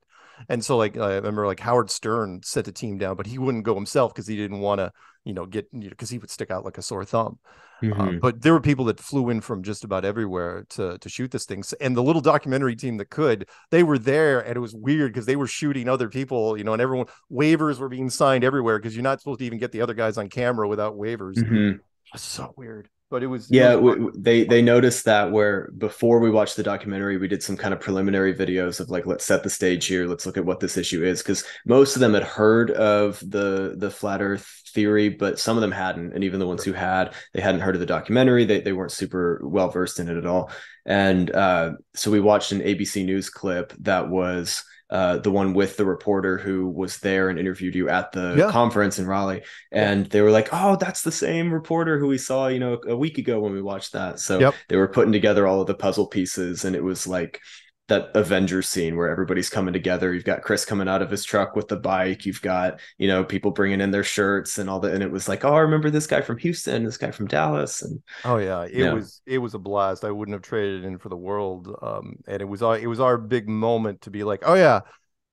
and so like I remember like Howard Stern set the team down, but he wouldn't go himself because he didn't want to, you know, get because you know, he would stick out like a sore thumb. Uh, mm-hmm. But there were people that flew in from just about everywhere to to shoot this thing. And the little documentary team that could, they were there, and it was weird because they were shooting other people, you know, and everyone waivers were being signed everywhere because you're not supposed to even get the other guys on camera without waivers. Mm-hmm. So weird but it was yeah it was they they noticed that where before we watched the documentary we did some kind of preliminary videos of like let's set the stage here let's look at what this issue is because most of them had heard of the the flat earth theory but some of them hadn't and even the ones who had they hadn't heard of the documentary they, they weren't super well versed in it at all. And uh, so we watched an abc news clip that was uh, the one with the reporter who was there and interviewed you at the yeah. conference in Raleigh, and yeah. they were like, "Oh, that's the same reporter who we saw, you know, a week ago when we watched that." So yep. they were putting together all of the puzzle pieces, and it was like that Avengers scene where everybody's coming together. You've got Chris coming out of his truck with the bike. You've got, you know, people bringing in their shirts and all that. And it was like, oh, I remember this guy from Houston, this guy from Dallas. And oh yeah, it yeah. was it was a blast. I wouldn't have traded it in for the world. Um, and it was our it was our big moment to be like, oh yeah,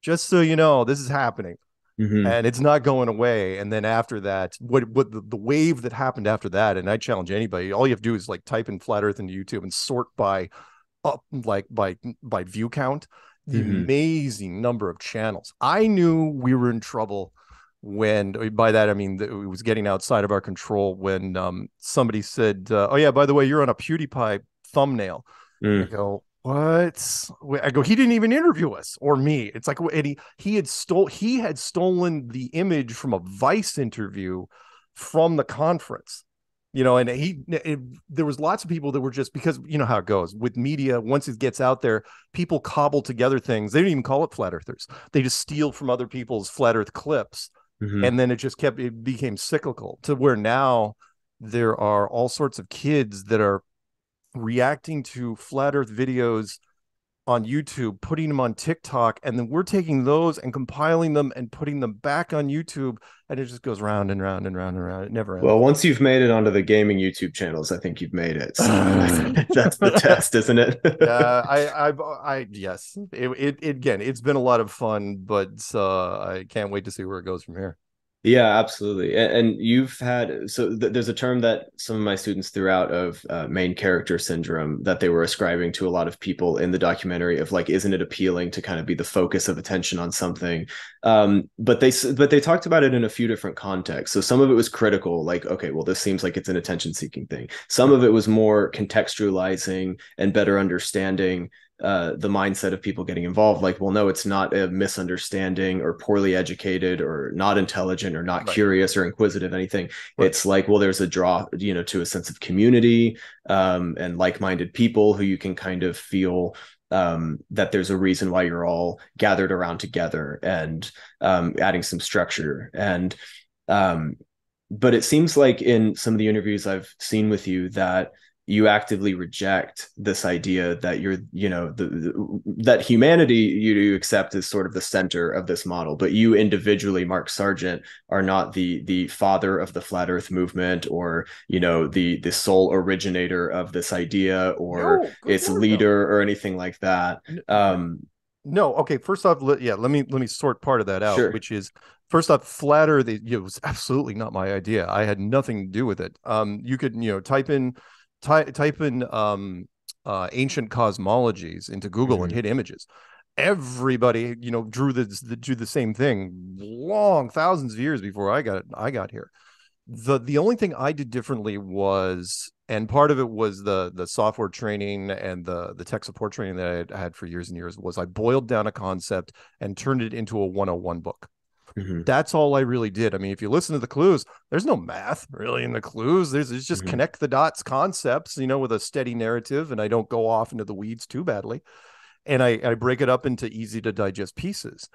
just so you know, this is happening. Mm-hmm. and it's not going away. And then after that, what what the, the, wave that happened after that, and I challenge anybody, all you have to do is like type in flat Earth into YouTube and sort by up like by by view count the mm-hmm. amazing number of channels. I knew we were in trouble when by that i mean it was getting outside of our control when um, somebody said uh, oh yeah by the way you're on a pewdiepie thumbnail. Mm. i go what? I go he didn't even interview us or me. It's like he he had stole he had stolen the image from a vice interview from the conference you know and he it, there was lots of people that were just because you know how it goes with media once it gets out there people cobble together things they don't even call it flat earthers they just steal from other people's flat earth clips mm-hmm. and then it just kept it became cyclical to where now there are all sorts of kids that are reacting to flat earth videos on YouTube, putting them on TikTok, and then we're taking those and compiling them and putting them back on YouTube, and it just goes round and round and round and round. It never ends. Well, once you've made it onto the gaming YouTube channels, I think you've made it. So (laughs) (laughs) that's the test, isn't it? yeah, I, (laughs) I, I, yes. It, it, it, again, it's been a lot of fun, but uh, I can't wait to see where it goes from here. Yeah, absolutely. And, and you've had so th- there's a term that some of my students threw out of uh, main character syndrome that they were ascribing to a lot of people in the documentary of like, isn't it appealing to kind of be the focus of attention on something? Um, but they but they talked about it in a few different contexts. So some of it was critical, like, okay, well, this seems like it's an attention seeking thing. Some of it was more contextualizing and better understanding uh, the mindset of people getting involved like well no it's not a misunderstanding or poorly educated or not intelligent or not right. curious or inquisitive anything right. it's like well there's a draw you know to a sense of community um, and like-minded people who you can kind of feel um, that there's a reason why you're all gathered around together and um, adding some structure and um, but it seems like in some of the interviews I've seen with you that you actively reject this idea that you're you know the, the, that humanity you, you accept as sort of the center of this model but you individually mark sargent are not the the father of the flat earth movement or you know the the sole originator of this idea or no, its leader no. or anything like that um No, okay. First off, let, yeah, let me let me sort part of that out, Sure. which is first off, flat Earth. It, it was absolutely not my idea. I had nothing to do with it. Um, you could you know type in ty- type in um uh ancient cosmologies into Google and Mhm. hit images. Everybody you know drew the, the drew the same thing long thousands of years before I got I got here. The the only thing I did differently was and part of it was the the software training and the the tech support training that I had had for years and years was I boiled down a concept and turned it into a 101 book. Mhm. That's all I really did. I mean, if you listen to the clues, there's no math really in the clues. There's it's just Mhm. connect the dots concepts, you know, with a steady narrative, and I don't go off into the weeds too badly. And I, I break it up into easy to digest pieces.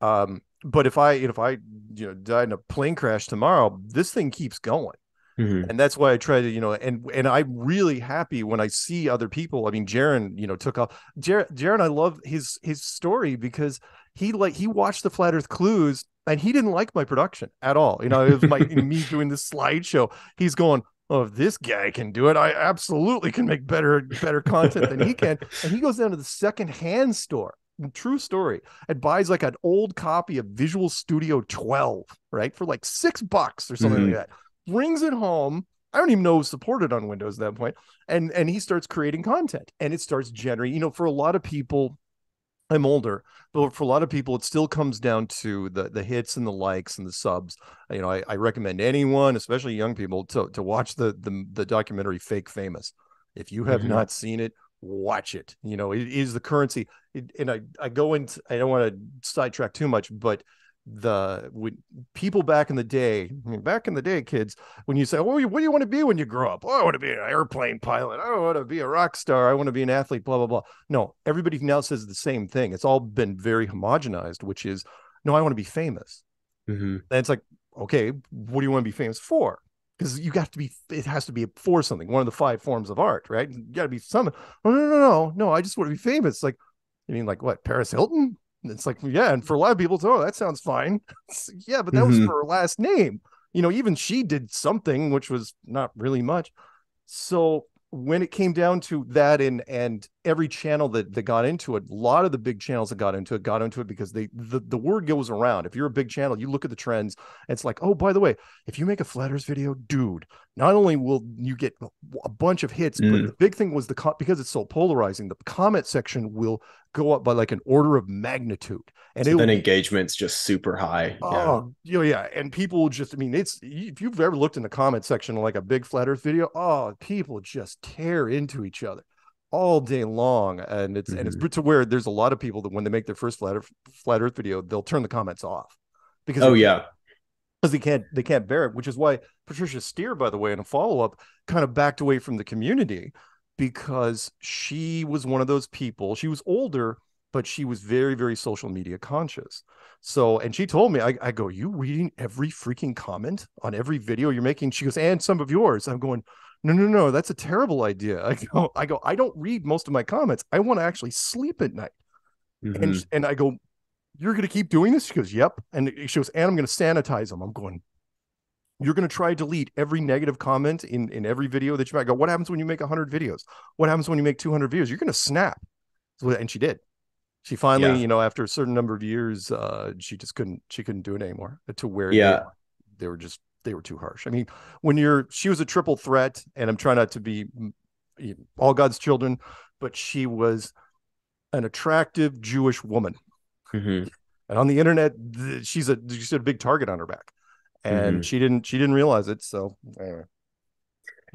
Um, but if I if I you know die in a plane crash tomorrow, this thing keeps going Mhm. and that's why I try to, you know, and and I'm really happy when I see other people. I mean, Jeran, you know, took off. Jeran, Jeran, I love his his story because he like he watched the Flat Earth Clues and he didn't like my production at all. You know, it was my (laughs) me doing this slideshow. He's going, "Oh, if this guy can do it, I absolutely can make better better content than he can." (laughs) And he goes down to the secondhand store. True story. And buys like an old copy of Visual Studio 12, right, for like six bucks or something Mhm. like that brings it home. I don't even know it was supported on Windows at that point. And and he starts creating content and it starts generating, you know, for a lot of people, I'm older, but for a lot of people, it still comes down to the the hits and the likes and the subs. You know, I, I recommend anyone, especially young people, to to watch the the, the documentary Fake Famous. If you have Mhm. not seen it, watch it. You know, it is the currency. It, and I I go into I don't want to sidetrack too much, but the when people back in the day, I mean, back in the day, kids, when you say, "Oh, what do you want to be when you grow up?" Oh, I want to be an airplane pilot. I want to be a rock star. I want to be an athlete. Blah blah blah. No, everybody now says the same thing. It's all been very homogenized, which is, no, I want to be famous. Mhm. And it's like, okay, what do you want to be famous for? Because you got to be, it has to be for something. One of the five forms of art, right? You got to be something. Oh no no no no! I just want to be famous. Like, you mean like what? Paris Hilton? And it's like, yeah, and for a lot of people, it's, oh, that sounds fine. (laughs) It's- yeah, but that was Mhm. for her last name. You know, even she did something which was not really much. So when it came down to that and and every channel that that got into it, a lot of the big channels that got into it got into it because they the, the word goes around. If you're a big channel, you look at the trends, it's like, oh, by the way, if you make a flat earth video, dude, not only will you get a bunch of hits, but Mm. the big thing was the co- because it's so polarizing, the comment section will go up by like an order of magnitude. And So it then will engagement's just super high. Yeah. Oh, you know, yeah, and people just, I mean, it's if you've ever looked in the comment section of like a big flat earth video, oh, people just tear into each other all day long. And it's and it's Mhm. to where there's a lot of people that when they make their first flat earth flat earth video, they'll turn the comments off. Because Oh yeah. because they can't they can't bear it, which is why Patricia Steere, by the way, in a follow-up, kind of backed away from the community because she was one of those people. She was older, but she was very, very social media conscious. So, and she told me, I, I go, you reading every freaking comment on every video you're making? She goes, and some of yours. I'm going, no, no, no, that's a terrible idea. (laughs) I go, I go, I don't read most of my comments. I want to actually sleep at night. And Mhm. sh- and I go, you're gonna keep doing this? She goes, yep. And she goes, and I'm gonna sanitize them. I'm going, you're try to delete every negative comment in in every video that you make. I go, what happens when you make 100 videos? What happens when you make 200 videos? You're gonna snap. So, and she did. She finally, Yeah. you know, after a certain number of years, uh, she just couldn't. She couldn't do it anymore. To where they- Yeah. they were just they were too harsh. I mean, when you're she was a triple threat, and I'm trying not to be mm, you know, all God's children, but she was an attractive Jewish woman, Mhm. and on the internet, th- she's a she's a big target on her back, and Mhm. she didn't she didn't realize it. So anyway.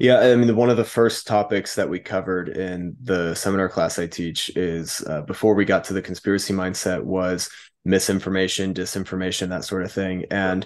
Yeah, I mean, one of the first topics that we covered in the seminar class I teach is uh, before we got to the conspiracy mindset was misinformation, disinformation, that sort of thing, and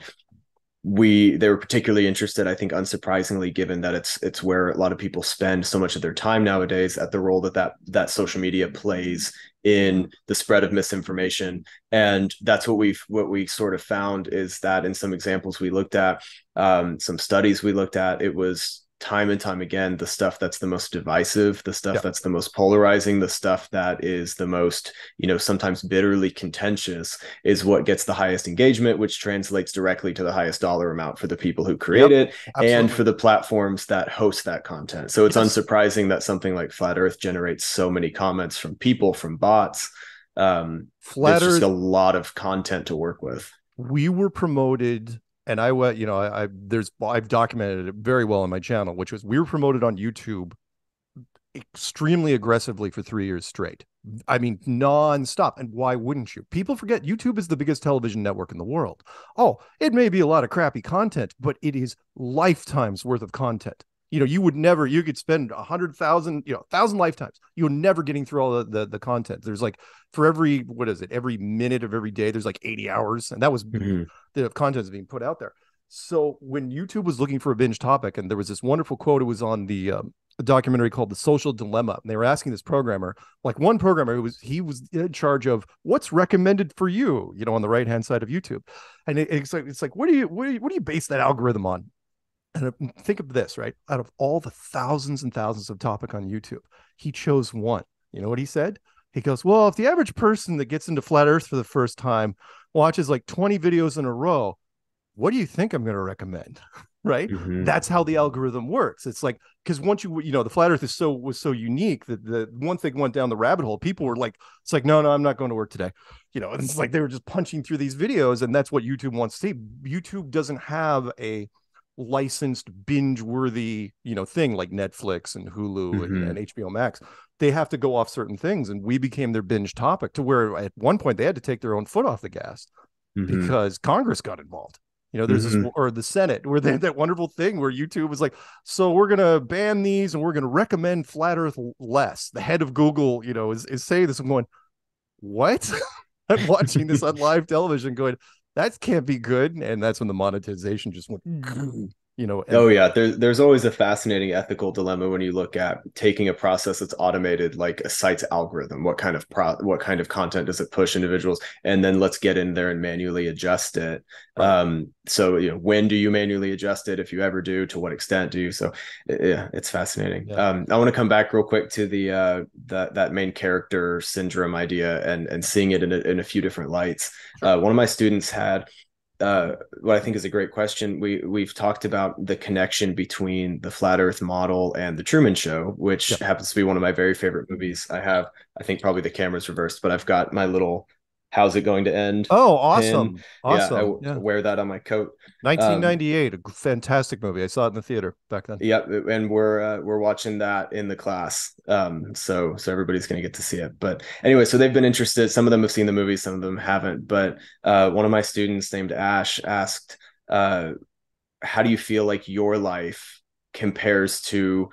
we they were particularly interested i think unsurprisingly given that it's it's where a lot of people spend so much of their time nowadays at the role that that that social media plays in the spread of misinformation. And that's what we've what we sort of found is that in some examples we looked at um, some studies we looked at it was time and time again the stuff that's the most divisive the stuff Yeah. that's the most polarizing the stuff that is the most you know sometimes bitterly contentious is what gets the highest engagement which translates directly to the highest dollar amount for the people who create it and for the platforms that host that content so it's Yes. unsurprising that something like flat earth generates so many comments from people from bots um, Flat there's just a lot of content to work with. We were promoted, and I went, you know, I, I there's I've documented it very well on my channel, which was we were promoted on YouTube extremely aggressively for three years straight. I mean, nonstop. And why wouldn't you? People forget YouTube is the biggest television network in the world. Oh, it may be a lot of crappy content, but it is lifetimes worth of content you know, you would never, you could spend a hundred thousand, you know, thousand lifetimes. You're never getting through all the, the, the content. There's like for every what is it? Every minute of every day, there's like 80 hours, and that was mm-hmm. the content is being put out there. So when YouTube was looking for a binge topic, and there was this wonderful quote, it was on the um, a documentary called The Social Dilemma, and they were asking this programmer, like one programmer, who was he was in charge of what's recommended for you, you know, on the right hand side of YouTube, and it, it's like it's like what do you what do you what do you base that algorithm on? And think of this, right? Out of all the thousands and thousands of topic on YouTube, he chose one. You know what he said? He goes, Well, if the average person that gets into flat earth for the first time watches like 20 videos in a row, what do you think I'm going to recommend? (laughs) right? Mm-hmm. That's how the algorithm works. It's like because once you you know the flat earth is so was so unique that the one thing went down the rabbit hole. People were like, it's like, no, no, I'm not going to work today. You know, (laughs) it's like they were just punching through these videos, and that's what YouTube wants to see. YouTube doesn't have a licensed binge worthy you know thing like netflix and hulu mm-hmm. and, and, hbo max they have to go off certain things and we became their binge topic to where at one point they had to take their own foot off the gas mm-hmm. because congress got involved you know there's mm-hmm. this or the senate where they had that wonderful thing where youtube was like so we're going to ban these and we're going to recommend flat earth less the head of google you know is, is saying this i'm going what (laughs) i'm watching this on live television going that can't be good. And that's when the monetization just went, mm-hmm. You know. And- oh yeah, there's there's always a fascinating ethical dilemma when you look at taking a process that's automated, like a site's algorithm. What kind of pro, what kind of content does it push individuals, and then let's get in there and manually adjust it. Right. Um, so you know, when do you manually adjust it? If you ever do, to what extent do you? So yeah, it's fascinating. Yeah. Um, I want to come back real quick to the uh, that that main character syndrome idea and and seeing it in a, in a few different lights. Uh, one of my students had uh, what I think is a great question. We we've talked about the connection between the flat Earth model and the Truman Show, which yep. happens to be one of my very favorite movies. I have, I think, probably the camera's reversed, but I've got my little how's it going to end? Oh, awesome. Pin. Awesome. Yeah, I yeah. wear that on my coat. 1998, um, a fantastic movie. I saw it in the theater back then. Yep, and we're uh, we're watching that in the class. Um, so so everybody's going to get to see it. But anyway, so they've been interested. Some of them have seen the movie, some of them haven't. But uh, one of my students named Ash asked, uh, "How do you feel like your life compares to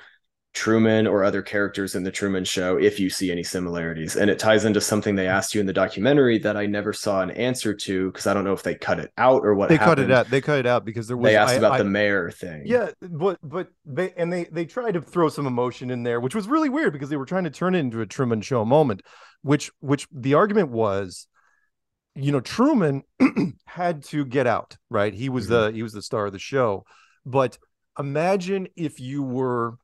Truman or other characters in the Truman Show if you see any similarities. And it ties into something they asked you in the documentary that I never saw an answer to because I don't know if they cut it out or what. They happened. cut it out. They cut it out because there was. They asked I, about I, the mayor thing. Yeah, but but they and they they tried to throw some emotion in there, which was really weird because they were trying to turn it into a Truman Show moment, which which the argument was you know Truman (clears throat) had to get out right he was mm-hmm. the he was the star of the show but imagine if you were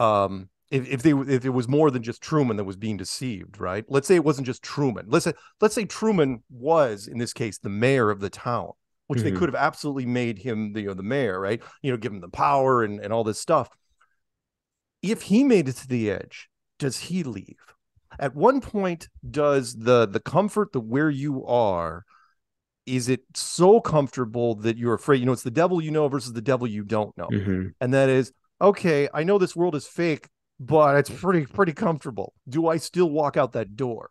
um if, if they if it was more than just Truman that was being deceived, right? Let's say it wasn't just Truman. Let's say let's say Truman was in this case the mayor of the town, which mm-hmm. they could have absolutely made him the you know, the mayor, right? You know, give him the power and and all this stuff. If he made it to the edge, does he leave? At one point, does the the comfort, the where you are, is it so comfortable that you're afraid? You know, it's the devil you know versus the devil you don't know, mm-hmm. and that is okay, I know this world is fake, but it's pretty pretty comfortable. Do I still walk out that door?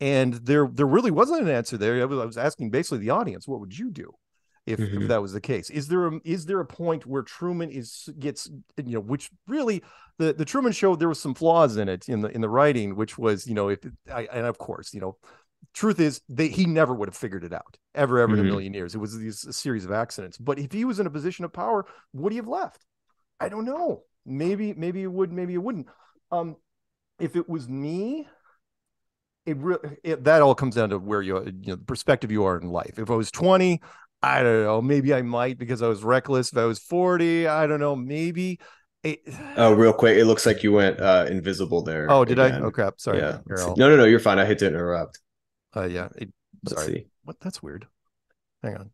And there there really wasn't an answer there. I was, I was asking basically the audience, what would you do if, mm-hmm. if that was the case? Is there a, is there a point where Truman is gets you know which really the the Truman Show there was some flaws in it in the in the writing, which was you know if I and of course you know truth is they he never would have figured it out ever ever mm-hmm. in a mm-hmm. million years it was these a series of accidents but if he was in a position of power would he have left I don't know. Maybe maybe it would, maybe it wouldn't. Um, if it was me, it really that all comes down to where you you know the perspective you are in life. If I was 20, I don't know, maybe I might because I was reckless. If I was 40, I don't know, maybe. It, oh, real quick, it looks like you went uh invisible there. Oh, did again. I? Oh crap. Sorry. Yeah. No, no, no, you're fine. I hate to interrupt. Uh yeah. It, sorry. See. What that's weird. Hang on.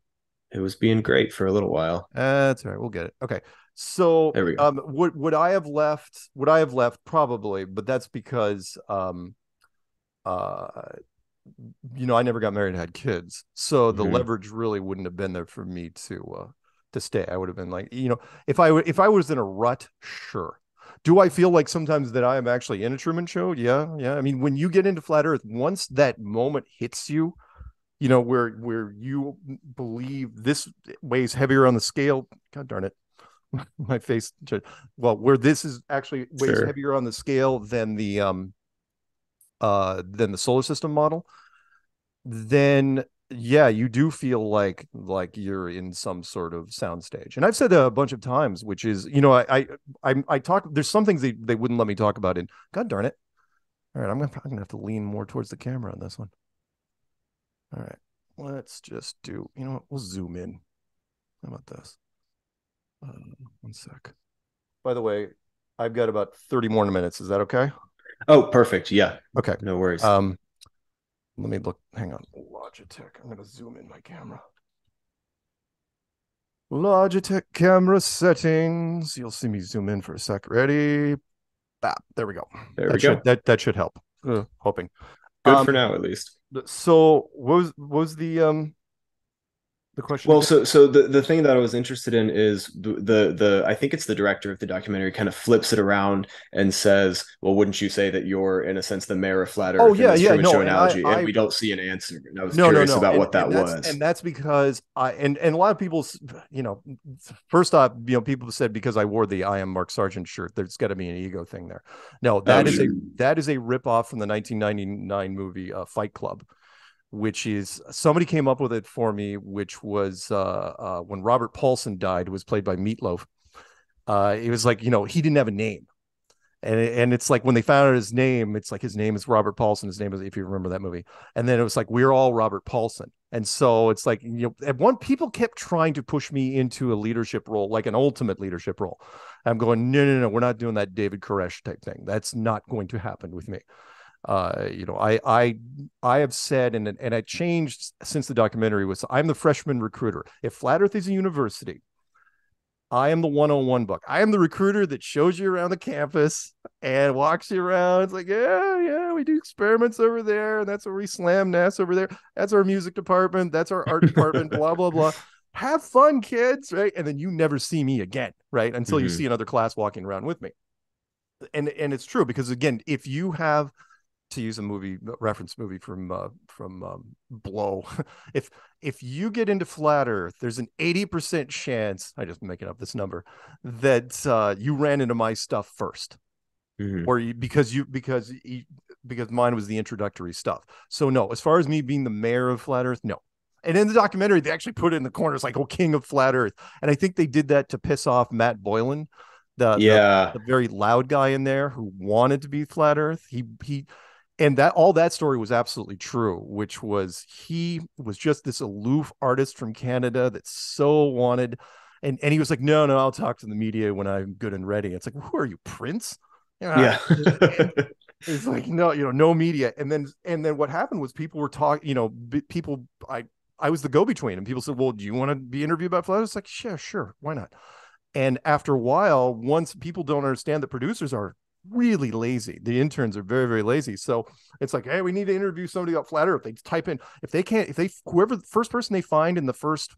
It was being great for a little while. Uh, that's all right. We'll get it. Okay. So there we go. Um, would would I have left? Would I have left? Probably, but that's because um, uh, you know, I never got married and had kids, so the mm-hmm. leverage really wouldn't have been there for me to uh, to stay. I would have been like, you know, if I if I was in a rut, sure. Do I feel like sometimes that I am actually in a Truman Show? Yeah, yeah. I mean, when you get into flat Earth, once that moment hits you, you know, where where you believe this weighs heavier on the scale. God darn it, (laughs) my face. Well, where this is actually weighs sure. heavier on the scale than the um uh than the solar system model then yeah you do feel like like you're in some sort of soundstage and i've said a bunch of times which is you know i i i, I talk there's some things they, they wouldn't let me talk about in god darn it all right i'm gonna, I'm gonna have to lean more towards the camera on this one all right let's just do you know what we'll zoom in how about this uh, one sec by the way i've got about 30 more minutes is that okay oh perfect yeah okay no worries um let me look. Hang on. Logitech. I'm going to zoom in my camera. Logitech camera settings. You'll see me zoom in for a sec. Ready? Bap. There we go. There that we should, go. That that should help. Uh, hoping. Good um, for now, at least. So, what was what was the um the question well so so the, the thing that i was interested in is the, the the i think it's the director of the documentary kind of flips it around and says well wouldn't you say that you're in a sense the mayor of flat earth oh yeah yeah no, and analogy? I, I, and we don't see an answer. And i was no, curious no, no. about and, what that and was. and that's because i and and a lot of people you know first off you know people said because i wore the i am mark sargent shirt there's got to be an ego thing there. No that oh, is sure. a that is a rip off from the 1999 movie uh, fight club which is somebody came up with it for me, which was uh, uh, when Robert Paulson died, was played by Meatloaf. Uh, it was like you know he didn't have a name, and and it's like when they found out his name, it's like his name is Robert Paulson. His name is if you remember that movie, and then it was like we're all Robert Paulson, and so it's like you know at one people kept trying to push me into a leadership role, like an ultimate leadership role. I'm going no no no, we're not doing that David Koresh type thing. That's not going to happen with me uh, you know, I I I have said and and I changed since the documentary was I'm the freshman recruiter. If Flat Earth is a university, I am the one-on-one book. I am the recruiter that shows you around the campus and walks you around. It's like, yeah, yeah, we do experiments over there, and that's where we slam NAS over there. That's our music department. That's our art department. blah blah blah. (laughs) Have fun, kids, right? And then you never see me again, right? Until mm-hmm. you see another class walking around with me. And and it's true because again, if you have to use a movie reference movie from uh, from um, Blow. (laughs) if if you get into flat Earth, there's an eighty percent chance. I just making up this number that uh, you ran into my stuff 1st mm-hmm. or you, because you because you, because mine was the introductory stuff. So no, as far as me being the mayor of flat Earth, no. And in the documentary, they actually put it in the corners like, "Oh, king of flat Earth," and I think they did that to piss off Matt Boylan the yeah the, the, very loud guy in there who wanted to be flat earth he he and that all that story was absolutely true which was he was just this aloof artist from canada that so wanted and and he was like no no i'll talk to the media when i'm good and ready. It's like who are you prince? Yeah. (laughs) it's like no you know no media. And then and then what happened was people were talking you know people i i was the go-between and people said well do you want to be interviewed by flat it's like yeah sure why not? And after a while once people don't understand that producers are really lazy. The interns are very, very lazy. So it's like, hey, we need to interview somebody about flat earth. They type in if they can't, if they whoever the first person they find in the first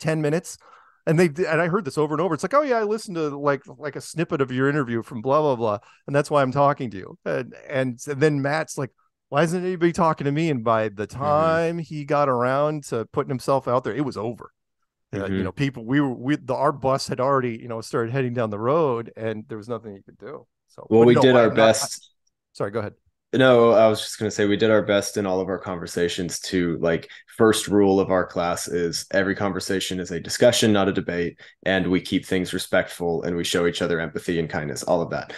10 minutes, and they and I heard this over and over. It's like, oh yeah, I listened to like like a snippet of your interview from blah blah blah, and that's why I'm talking to you. And and then Matt's like, why isn't anybody talking to me? And by the mm-hmm. time mm-hmm. he got around to putting himself out there, it was over. Uh, mm-hmm. you know, people we were we the our bus had already you know started heading down the road, and there was nothing you could do. So well, we no, did our best. Not, sorry, go ahead. No, I was just going to say we did our best in all of our conversations to like first rule of our class is every conversation is a discussion, not a debate, and we keep things respectful and we show each other empathy and kindness, all of that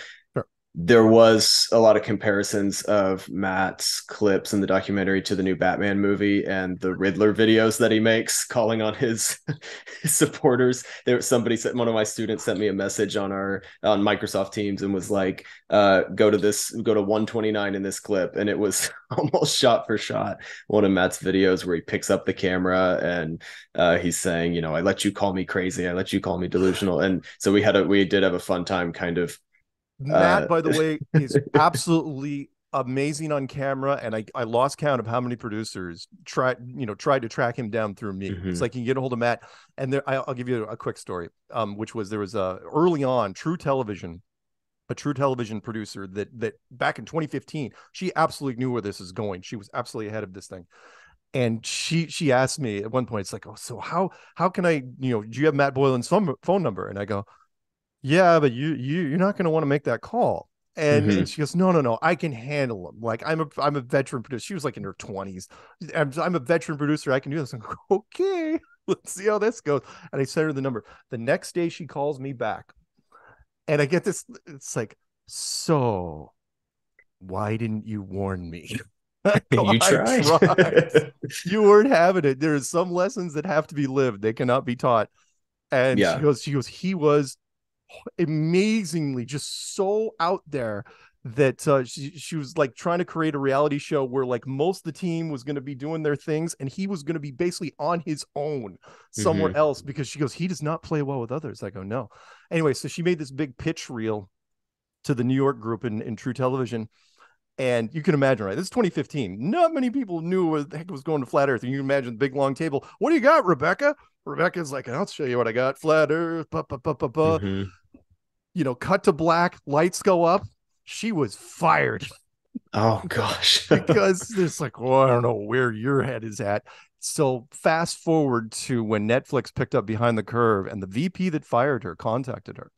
there was a lot of comparisons of Matt's clips in the documentary to the new Batman movie and the Riddler videos that he makes calling on his, (laughs) his supporters. There somebody said one of my students sent me a message on our on Microsoft Teams and was like, uh, go to this, go to 129 in this clip. And it was (laughs) almost shot for shot one of Matt's videos where he picks up the camera and uh, he's saying, you know, I let you call me crazy, I let you call me delusional. And so we had a we did have a fun time kind of Matt, uh, by the way, (laughs) is absolutely amazing on camera and I, I lost count of how many producers tried you know tried to track him down through me. Mm-hmm. it's like you can get a hold of matt and there I, will give you a quick story um which was there was a early on true television a true television producer that that back in 2015 she absolutely knew where this is going. She was absolutely ahead of this thing. And she she asked me at one point it's like oh so how how can i you know do you have matt boylan's phone, phone number? And i go yeah but you you you're not going to want to make that call and, mm-hmm. and, she goes, no, no, no, I can handle them. Like I'm a, I'm a veteran producer. She was like in her twenties. I'm, I'm a veteran producer. I can do this. I'm like, okay, (laughs) let's see how this goes. And I sent her the number. The next day she calls me back and I get this. It's like, so why didn't you warn me? (laughs) (laughs) you tried. tried. you weren't having it. There's some lessons that have to be lived. They cannot be taught. And yeah. she goes, she goes, he was amazingly just so out there that uh, she, she was like trying to create a reality show where like most of the team was going to be doing their things and he was going to be basically on his own somewhere mm-hmm. else because she goes he does not play well with others i go no anyway so she made this big pitch reel to the new york group in, in true television and you can imagine, right? This is 2015. Not many people knew what the heck was going to flat Earth. And you can imagine the big long table. What do you got, Rebecca? Rebecca's like, I'll show you what I got. Flat Earth. Mm-hmm you know, cut to black, lights go up. She was fired. Oh gosh. (laughs) (laughs) because it's like, well, I don't know where your head is at. So fast forward to when Netflix picked up Behind the Curve and the VP that fired her contacted her.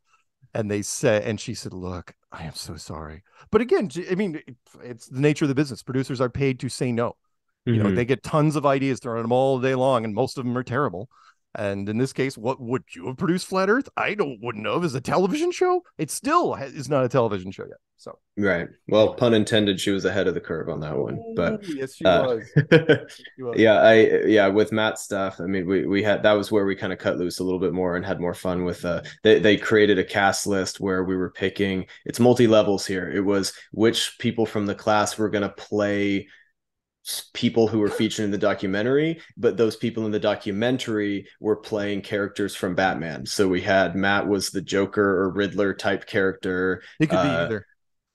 And they said, and she said, Look, I am so sorry. But again, I mean, it's the nature of the business. Producers are paid to say no. Mm-hmm. You know, mm-hmm. they get tons of ideas thrown at them all day long, and most of them are terrible. And in this case, what would you have produced Flat Earth? I don't wouldn't know. Is a television show? It still is not a television show yet. So right. Well, pun intended. She was ahead of the curve on that one. But yes, she, uh, was. (laughs) she was. Yeah, I yeah with Matt's stuff. I mean, we we had that was where we kind of cut loose a little bit more and had more fun with. Uh, they they created a cast list where we were picking. It's multi levels here. It was which people from the class were going to play people who were featured in the documentary, but those people in the documentary were playing characters from Batman. So we had Matt was the Joker or Riddler type character. He could uh, be either.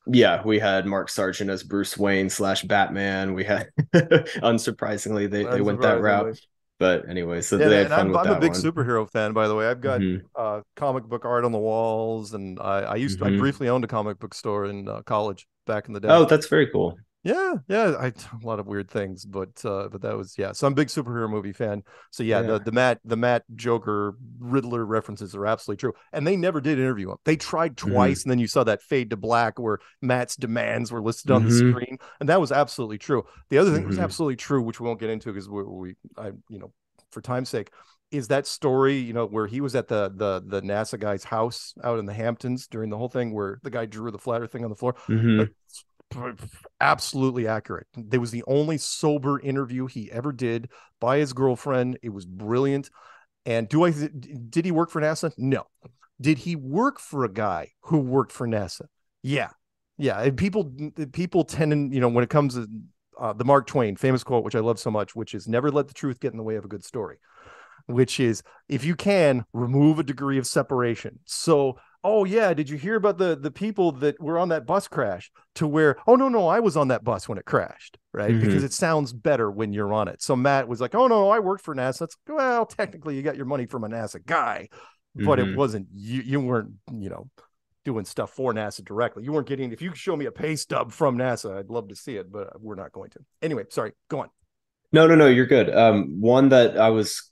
Yeah, we had Mark Sargent as Bruce Wayne slash Batman. We had, (laughs) unsurprisingly, they, they went that route. But anyway, so yeah, they had fun I'm, with I'm that a big one. superhero fan, by the way. I've got mm-hmm. uh, comic book art on the walls, and I, I used mm-hmm. to, I briefly owned a comic book store in uh, college back in the day. Oh, that's very cool. Yeah, yeah, I a lot of weird things, but uh, but that was yeah. So I'm a big superhero movie fan. So yeah, yeah, the the Matt the Matt Joker Riddler references are absolutely true, and they never did interview him. They tried mm-hmm. twice, mm-hmm. and then you saw that fade to black where Matt's demands were listed on mm-hmm. the screen, and that was absolutely true. The other thing mm-hmm. was absolutely true, which we won't get into because we, we I you know for time's sake is that story you know where he was at the the the NASA guy's house out in the Hamptons during the whole thing where the guy drew the flatter thing on the floor. Mm-hmm absolutely accurate. There was the only sober interview he ever did by his girlfriend. It was brilliant. And do I did he work for NASA? No. Did he work for a guy who worked for NASA? Yeah. Yeah, and people people tend to, you know, when it comes to uh, the Mark Twain famous quote, which I love so much, which is never let the truth get in the way of a good story, which is if you can remove a degree of separation. So oh yeah did you hear about the the people that were on that bus crash to where oh no no i was on that bus when it crashed right? Mm-hmm. because it sounds better when you're on it. So matt was like oh no i worked for nasa. It's like, well technically you got your money from a nasa guy but mm-hmm. it wasn't you you weren't you know doing stuff for nasa directly. You weren't getting if you could show me a pay stub from nasa i'd love to see it but we're not going to. Anyway sorry go on. No no no you're good. Um one that i was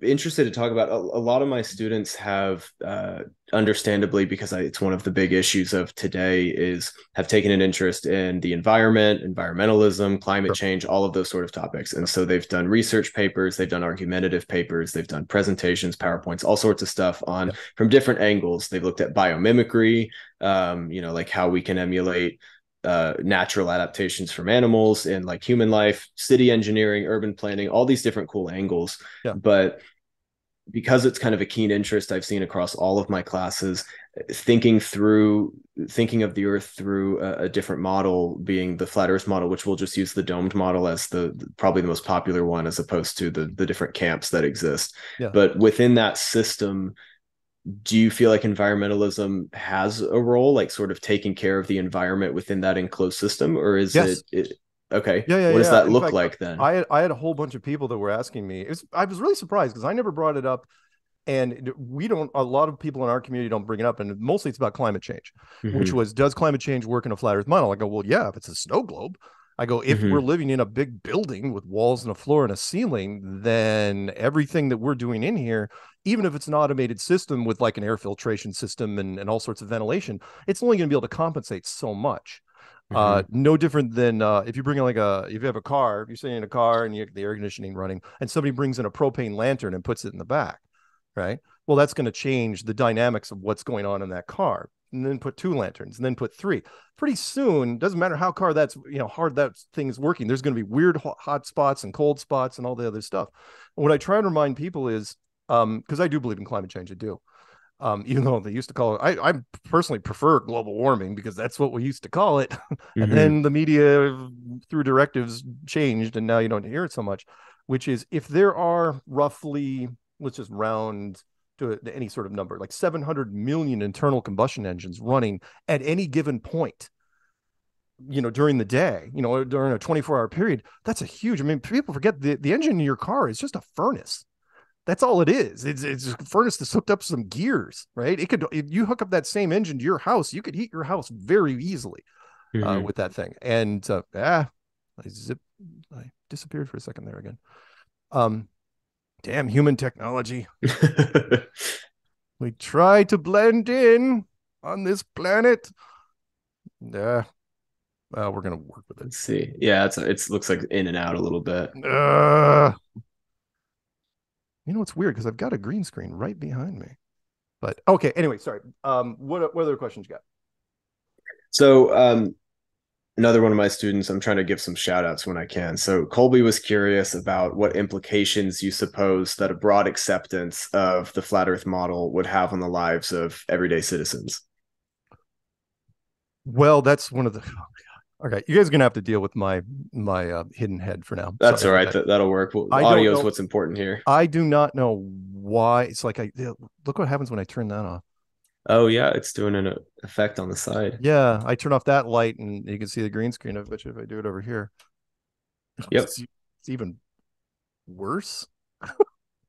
interested to talk about a, a, lot of my students have uh, understandably because I, it's one of the big issues of today is have taken an interest in the environment environmentalism climate change all of those sort of topics. And so they've done research papers they've done argumentative papers they've done presentations powerpoints all sorts of stuff on from different angles. They've looked at biomimicry um, you know like how we can emulate uh, natural adaptations from animals and like human life, city engineering, urban planning, all these different cool angles. Yeah. But because it's kind of a keen interest I've seen across all of my classes, thinking through thinking of the Earth through a, a different model, being the flat Earth model, which we'll just use the domed model as the, the probably the most popular one, as opposed to the the different camps that exist. Yeah. But within that system, do you feel like environmentalism has a role, like sort of taking care of the environment within that enclosed system, or is yes. it, it Okay. Yeah, yeah. What does yeah. that look fact, like then? I had, I had a whole bunch of people that were asking me. Was, I was really surprised because I never brought it up, and we don't. A lot of people in our community don't bring it up, and mostly it's about climate change, mm-hmm. which was does climate change work in a flat Earth model? I go, well, yeah, if it's a snow globe. I go, if mm-hmm. we're living in a big building with walls and a floor and a ceiling, then everything that we're doing in here, even if it's an automated system with like an air filtration system and, and all sorts of ventilation, it's only going to be able to compensate so much. Uh, mm-hmm. no different than uh, if you bring in like a if you have a car, if you're sitting in a car and you the air conditioning running, and somebody brings in a propane lantern and puts it in the back, right? Well, that's going to change the dynamics of what's going on in that car. And then put two lanterns, and then put three. Pretty soon, doesn't matter how car that's you know hard that thing is working. There's going to be weird hot spots and cold spots and all the other stuff. What I try and remind people is, um, because I do believe in climate change, I do um, (laughs) even though they used to call it, I, I personally prefer global warming because that's what we used to call it. (laughs) and mm-hmm. then the media, through directives, changed, and now you don't hear it so much. Which is if there are roughly, let's just round to any sort of number, like 700 million internal combustion engines running at any given point you know during the day you know during a 24 hour period that's a huge i mean people forget the, the engine in your car is just a furnace that's all it is. It's it's a furnace that's hooked up some gears, right? It could if you hook up that same engine to your house, you could heat your house very easily uh, mm-hmm. uh, with that thing. And uh, ah, I zip, I disappeared for a second there again. Um, damn human technology. (laughs) we try to blend in on this planet. Yeah. Well, we're gonna work with it. Let's see. Yeah, it's it looks like in and out a little bit. Uh, you know, what's weird because I've got a green screen right behind me. But okay, anyway, sorry. Um, what what other questions you got? So um another one of my students, I'm trying to give some shout outs when I can. So Colby was curious about what implications you suppose that a broad acceptance of the flat earth model would have on the lives of everyday citizens. Well, that's one of the oh Okay, you guys are gonna have to deal with my my uh, hidden head for now. That's Sorry all right. That. That'll work. Well, audio is what's important here. I do not know why. It's like I look what happens when I turn that off. Oh yeah, it's doing an effect on the side. Yeah, I turn off that light and you can see the green screen. Bet you if I do it over here, (laughs) yep, it's, it's even worse. (laughs)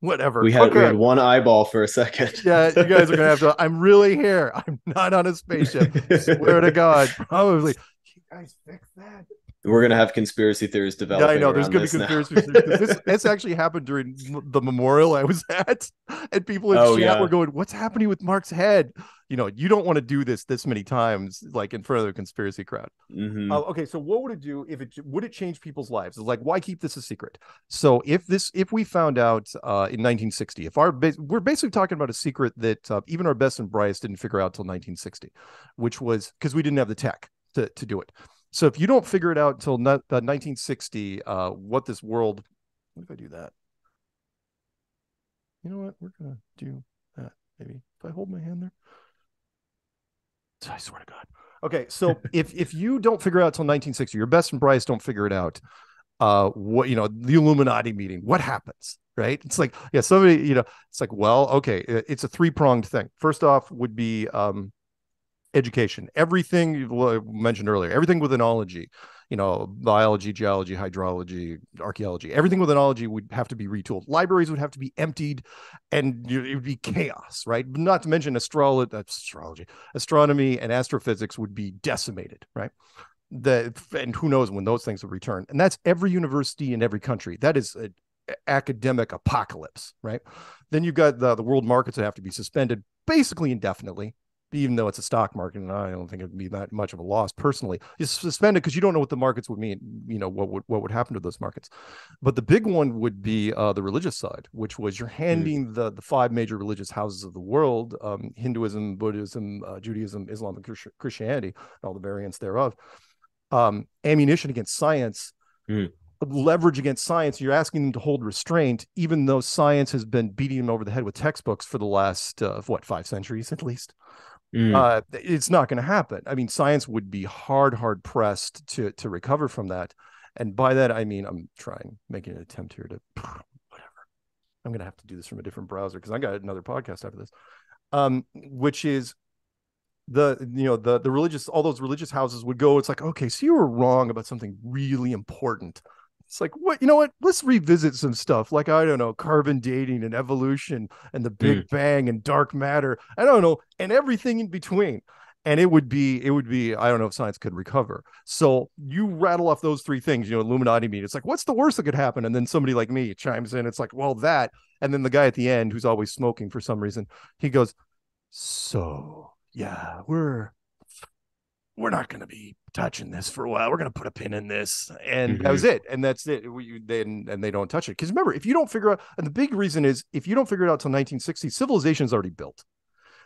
Whatever. We had, okay. we had one eyeball for a second. (laughs) yeah, you guys are gonna have to. I'm really here. I'm not on a spaceship. Swear to God, probably You guys fix that? We're gonna have conspiracy theories develop. Yeah, I know. There's gonna be conspiracy theories. This, (laughs) this actually happened during the memorial I was at, and people in oh, chat yeah. were going, "What's happening with Mark's head?" You know, you don't want to do this this many times, like in front of the conspiracy crowd. Mm-hmm. Uh, okay, so what would it do if it would it change people's lives? It's like, why keep this a secret? So if this, if we found out uh, in 1960, if our we're basically talking about a secret that uh, even our best and brightest didn't figure out till 1960, which was because we didn't have the tech to, to do it. So if you don't figure it out until not, uh, 1960, uh, what this world, what if I do that? You know what? We're gonna do that. Maybe if I hold my hand there. I swear to God. Okay, so (laughs) if if you don't figure out until 1960, your best and brightest don't figure it out. Uh, what you know, the Illuminati meeting, what happens? Right? It's like, yeah, somebody, you know, it's like, well, okay, it's a three pronged thing. First off, would be um, education everything you mentioned earlier everything with enology you know biology geology hydrology archaeology everything with enology would have to be retooled. Libraries would have to be emptied and it would be chaos right? Not to mention astrology astrology astronomy and astrophysics would be decimated right? The and who knows when those things would return. And that's every university in every country. That is an academic apocalypse right? Then you've got the, the world markets that have to be suspended basically indefinitely even though it's a stock market, and I don't think it'd be that much of a loss personally. You suspend it because you don't know what the markets would mean. You know what would what would happen to those markets. But the big one would be uh, the religious side, which was you're mm. handing mm. the the five major religious houses of the world: um, Hinduism, Buddhism, uh, Judaism, Islam, and Christianity, and all the variants thereof. Um, ammunition against science. Mm leverage against science you're asking them to hold restraint even though science has been beating them over the head with textbooks for the last uh, what five centuries at least Mm. Uh, it's not going to happen. I mean, science would be hard, hard pressed to to recover from that. And by that, I mean I'm trying, making an attempt here to (sniffs) whatever. I'm going to have to do this from a different browser because I got another podcast after this. um, which is the you know the the religious all those religious houses would go. It's like okay, so you were wrong about something really important. It's like what you know what? Let's revisit some stuff like I don't know carbon dating and evolution and the Big mm. Bang and dark matter. I don't know and everything in between and it would be it would be i don't know if science could recover so you rattle off those three things you know illuminati meet it's like what's the worst that could happen and then somebody like me chimes in it's like well that and then the guy at the end who's always smoking for some reason he goes so yeah we're we're not going to be touching this for a while. We're going to put a pin in this and mm-hmm. that was mm-hmm. it and that's it. We then and they don't touch it. Because remember if you don't figure out and the big reason is if you don't figure it out till 1960 civilization is already built.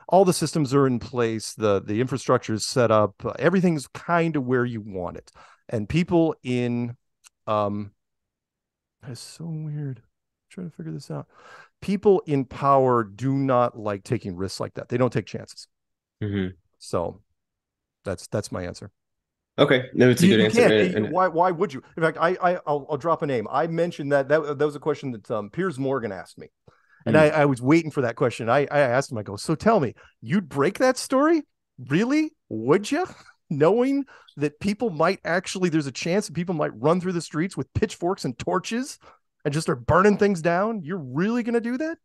All the systems are in place the the infrastructure is set up uh, everything's kind of where you want it. And people in um that's so weird. I'm trying to figure this out. People in power do not like taking risks like that. They don't take chances. Mm-hmm. so that's that's my answer Okay, no, it's a you, good you answer. And, why? Why would you? In fact, I, I will I'll drop a name. I mentioned that that that was a question that um, Piers Morgan asked me, and mm. I, I was waiting for that question. I, I asked him, I go, so tell me, you'd break that story? Really? Would you? (laughs) Knowing that people might actually, there's a chance that people might run through the streets with pitchforks and torches and just start burning things down. You're really going to do that?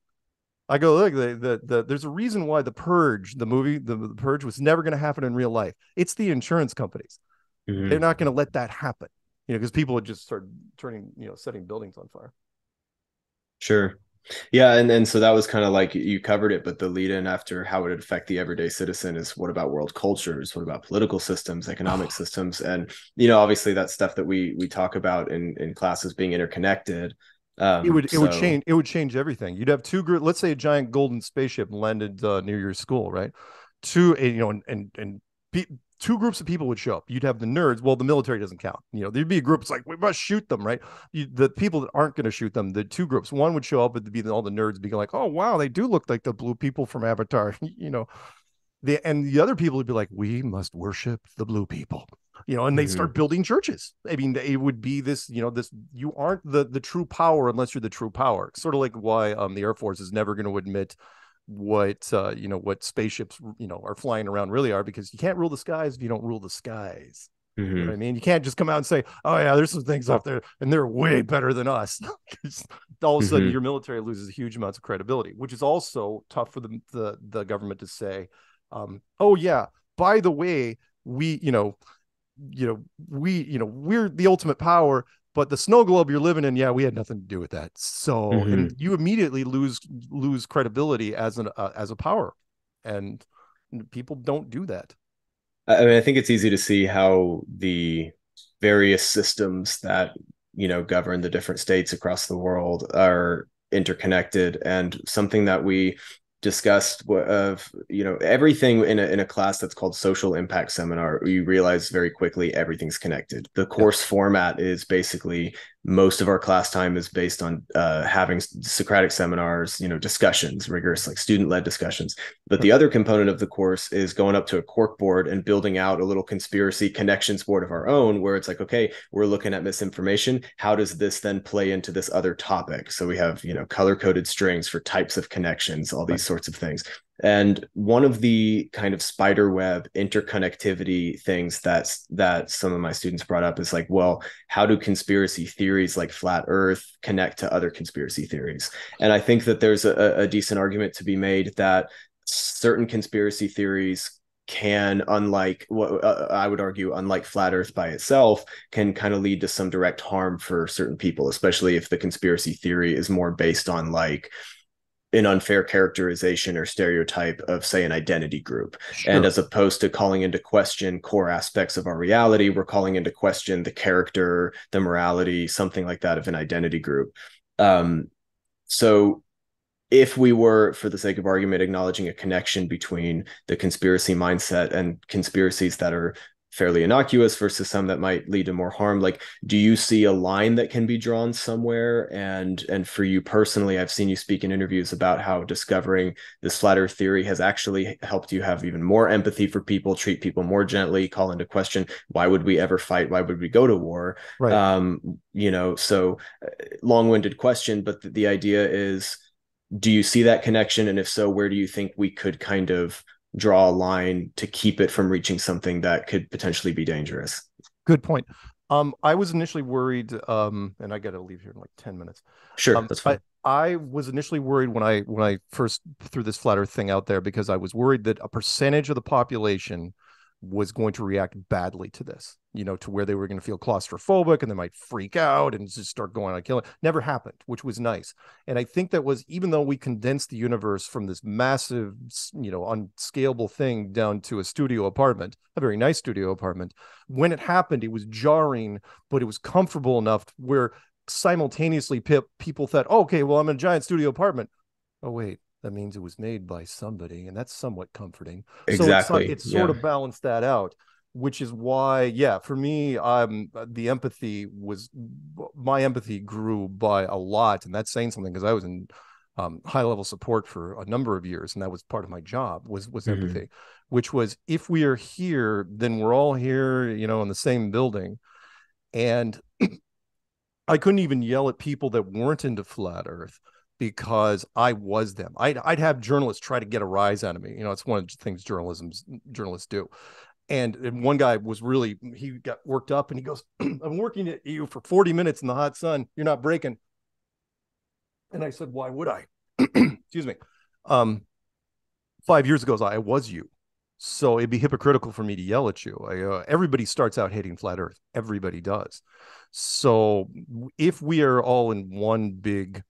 I go, look, the, the, the, there's a reason why the Purge, the movie, the, the Purge was never going to happen in real life. It's the insurance companies. Mm-hmm. They're not going to let that happen, you know, because people would just start turning, you know, setting buildings on fire. Sure. Yeah, and and so that was kind of like you covered it, but the lead in after how it would it affect the everyday citizen is what about world cultures? What about political systems, economic (sighs) systems, and you know, obviously that stuff that we we talk about in in classes being interconnected. Um, it would it so... would change it would change everything. You'd have two group. Let's say a giant golden spaceship landed uh, near your school, right? Two, you know, and and and be, two groups of people would show up. You'd have the nerds. Well, the military doesn't count. You know, there'd be a group. It's like we must shoot them, right? You, the people that aren't going to shoot them, the two groups. One would show up and be all the nerds being like, "Oh wow, they do look like the blue people from Avatar." (laughs) you know, the and the other people would be like, "We must worship the blue people." You know, and they mm-hmm. start building churches. I mean, it would be this. You know, this you aren't the the true power unless you're the true power. Sort of like why um the Air Force is never going to admit what uh, you know what spaceships you know are flying around really are because you can't rule the skies if you don't rule the skies. Mm-hmm. You know mm-hmm. I mean, you can't just come out and say, "Oh yeah, there's some things up there, and they're way better than us." (laughs) all of a sudden, mm-hmm. your military loses huge amounts of credibility, which is also tough for the the, the government to say, um, "Oh yeah, by the way, we you know, you know, we you know, we're the ultimate power, but the snow globe you're living in yeah we had nothing to do with that. So mm-hmm. and you immediately lose lose credibility as an uh, as a power. And people don't do that. I mean i think it's easy to see how the various systems that you know govern the different states across the world are interconnected. And something that we discussed of you know everything in a, in a class that's called social impact seminar you realize very quickly everything's connected the course yeah. format is basically most of our class time is based on uh, having Socratic seminars, you know, discussions, rigorous like student-led discussions. But the other component of the course is going up to a cork board and building out a little conspiracy connections board of our own, where it's like, okay, we're looking at misinformation. How does this then play into this other topic? So we have, you know, color-coded strings for types of connections, all these sorts of things. And one of the kind of spider web interconnectivity things that's that some of my students brought up is like, well, how do conspiracy theories like flat Earth connect to other conspiracy theories? And I think that there's a, a decent argument to be made that certain conspiracy theories can unlike what uh, i would argue unlike flat earth by itself can kind of lead to some direct harm for certain people especially if the conspiracy theory is more based on like an unfair characterization or stereotype of say an identity group sure. and as opposed to calling into question core aspects of our reality we're calling into question the character the morality something like that of an identity group um, so if we were for the sake of argument acknowledging a connection between the conspiracy mindset and conspiracies that are fairly innocuous versus some that might lead to more harm. Like do you see a line that can be drawn somewhere? And and for you personally i've seen you speak in interviews about how discovering this flat earth theory has actually helped you have even more empathy for people treat people more gently call into question why would we ever fight? Why would we go to war? Right. um you know so uh, long-winded question but the, the idea is do you see that connection? And if so where do you think we could kind of draw a line to keep it from reaching something that could potentially be dangerous. Good point. Um i was initially worried um and i gotta leave here in like 10 minutes. Sure um, that's fine. I, I was initially worried when i when i first threw this flat earth thing out there because i was worried that a percentage of the population was going to react badly to this, you know, to where they were going to feel claustrophobic and they might freak out and just start going on killing. Never happened, which was nice. And I think that was even though we condensed the universe from this massive, you know, unscalable thing down to a studio apartment, a very nice studio apartment, when it happened, it was jarring, but it was comfortable enough where simultaneously people thought, oh, okay, well, I'm in a giant studio apartment. Oh, wait, that means it was made by somebody and that's somewhat comforting exactly so it's, it's sort yeah. of balanced that out which is why yeah for me um the empathy was my empathy grew by a lot and that's saying something because i was in um, high level support for a number of years and that was part of my job was was mm-hmm. empathy which was if we are here then we're all here you know in the same building and (clears throat) i couldn't even yell at people that weren't into flat earth because I was them. I'd, I'd have journalists try to get a rise out of me. You know, it's one of the things journalism's journalists do. And, and one guy was really, he got worked up and he goes, (clears throat) I'm working at you for 40 minutes in the hot sun. You're not breaking. And I said, why would I? (clears throat) Excuse me. Um, five years ago, I was you. So it'd be hypocritical for me to yell at you. I, uh, everybody starts out hating flat earth. Everybody does. So if we are all in one big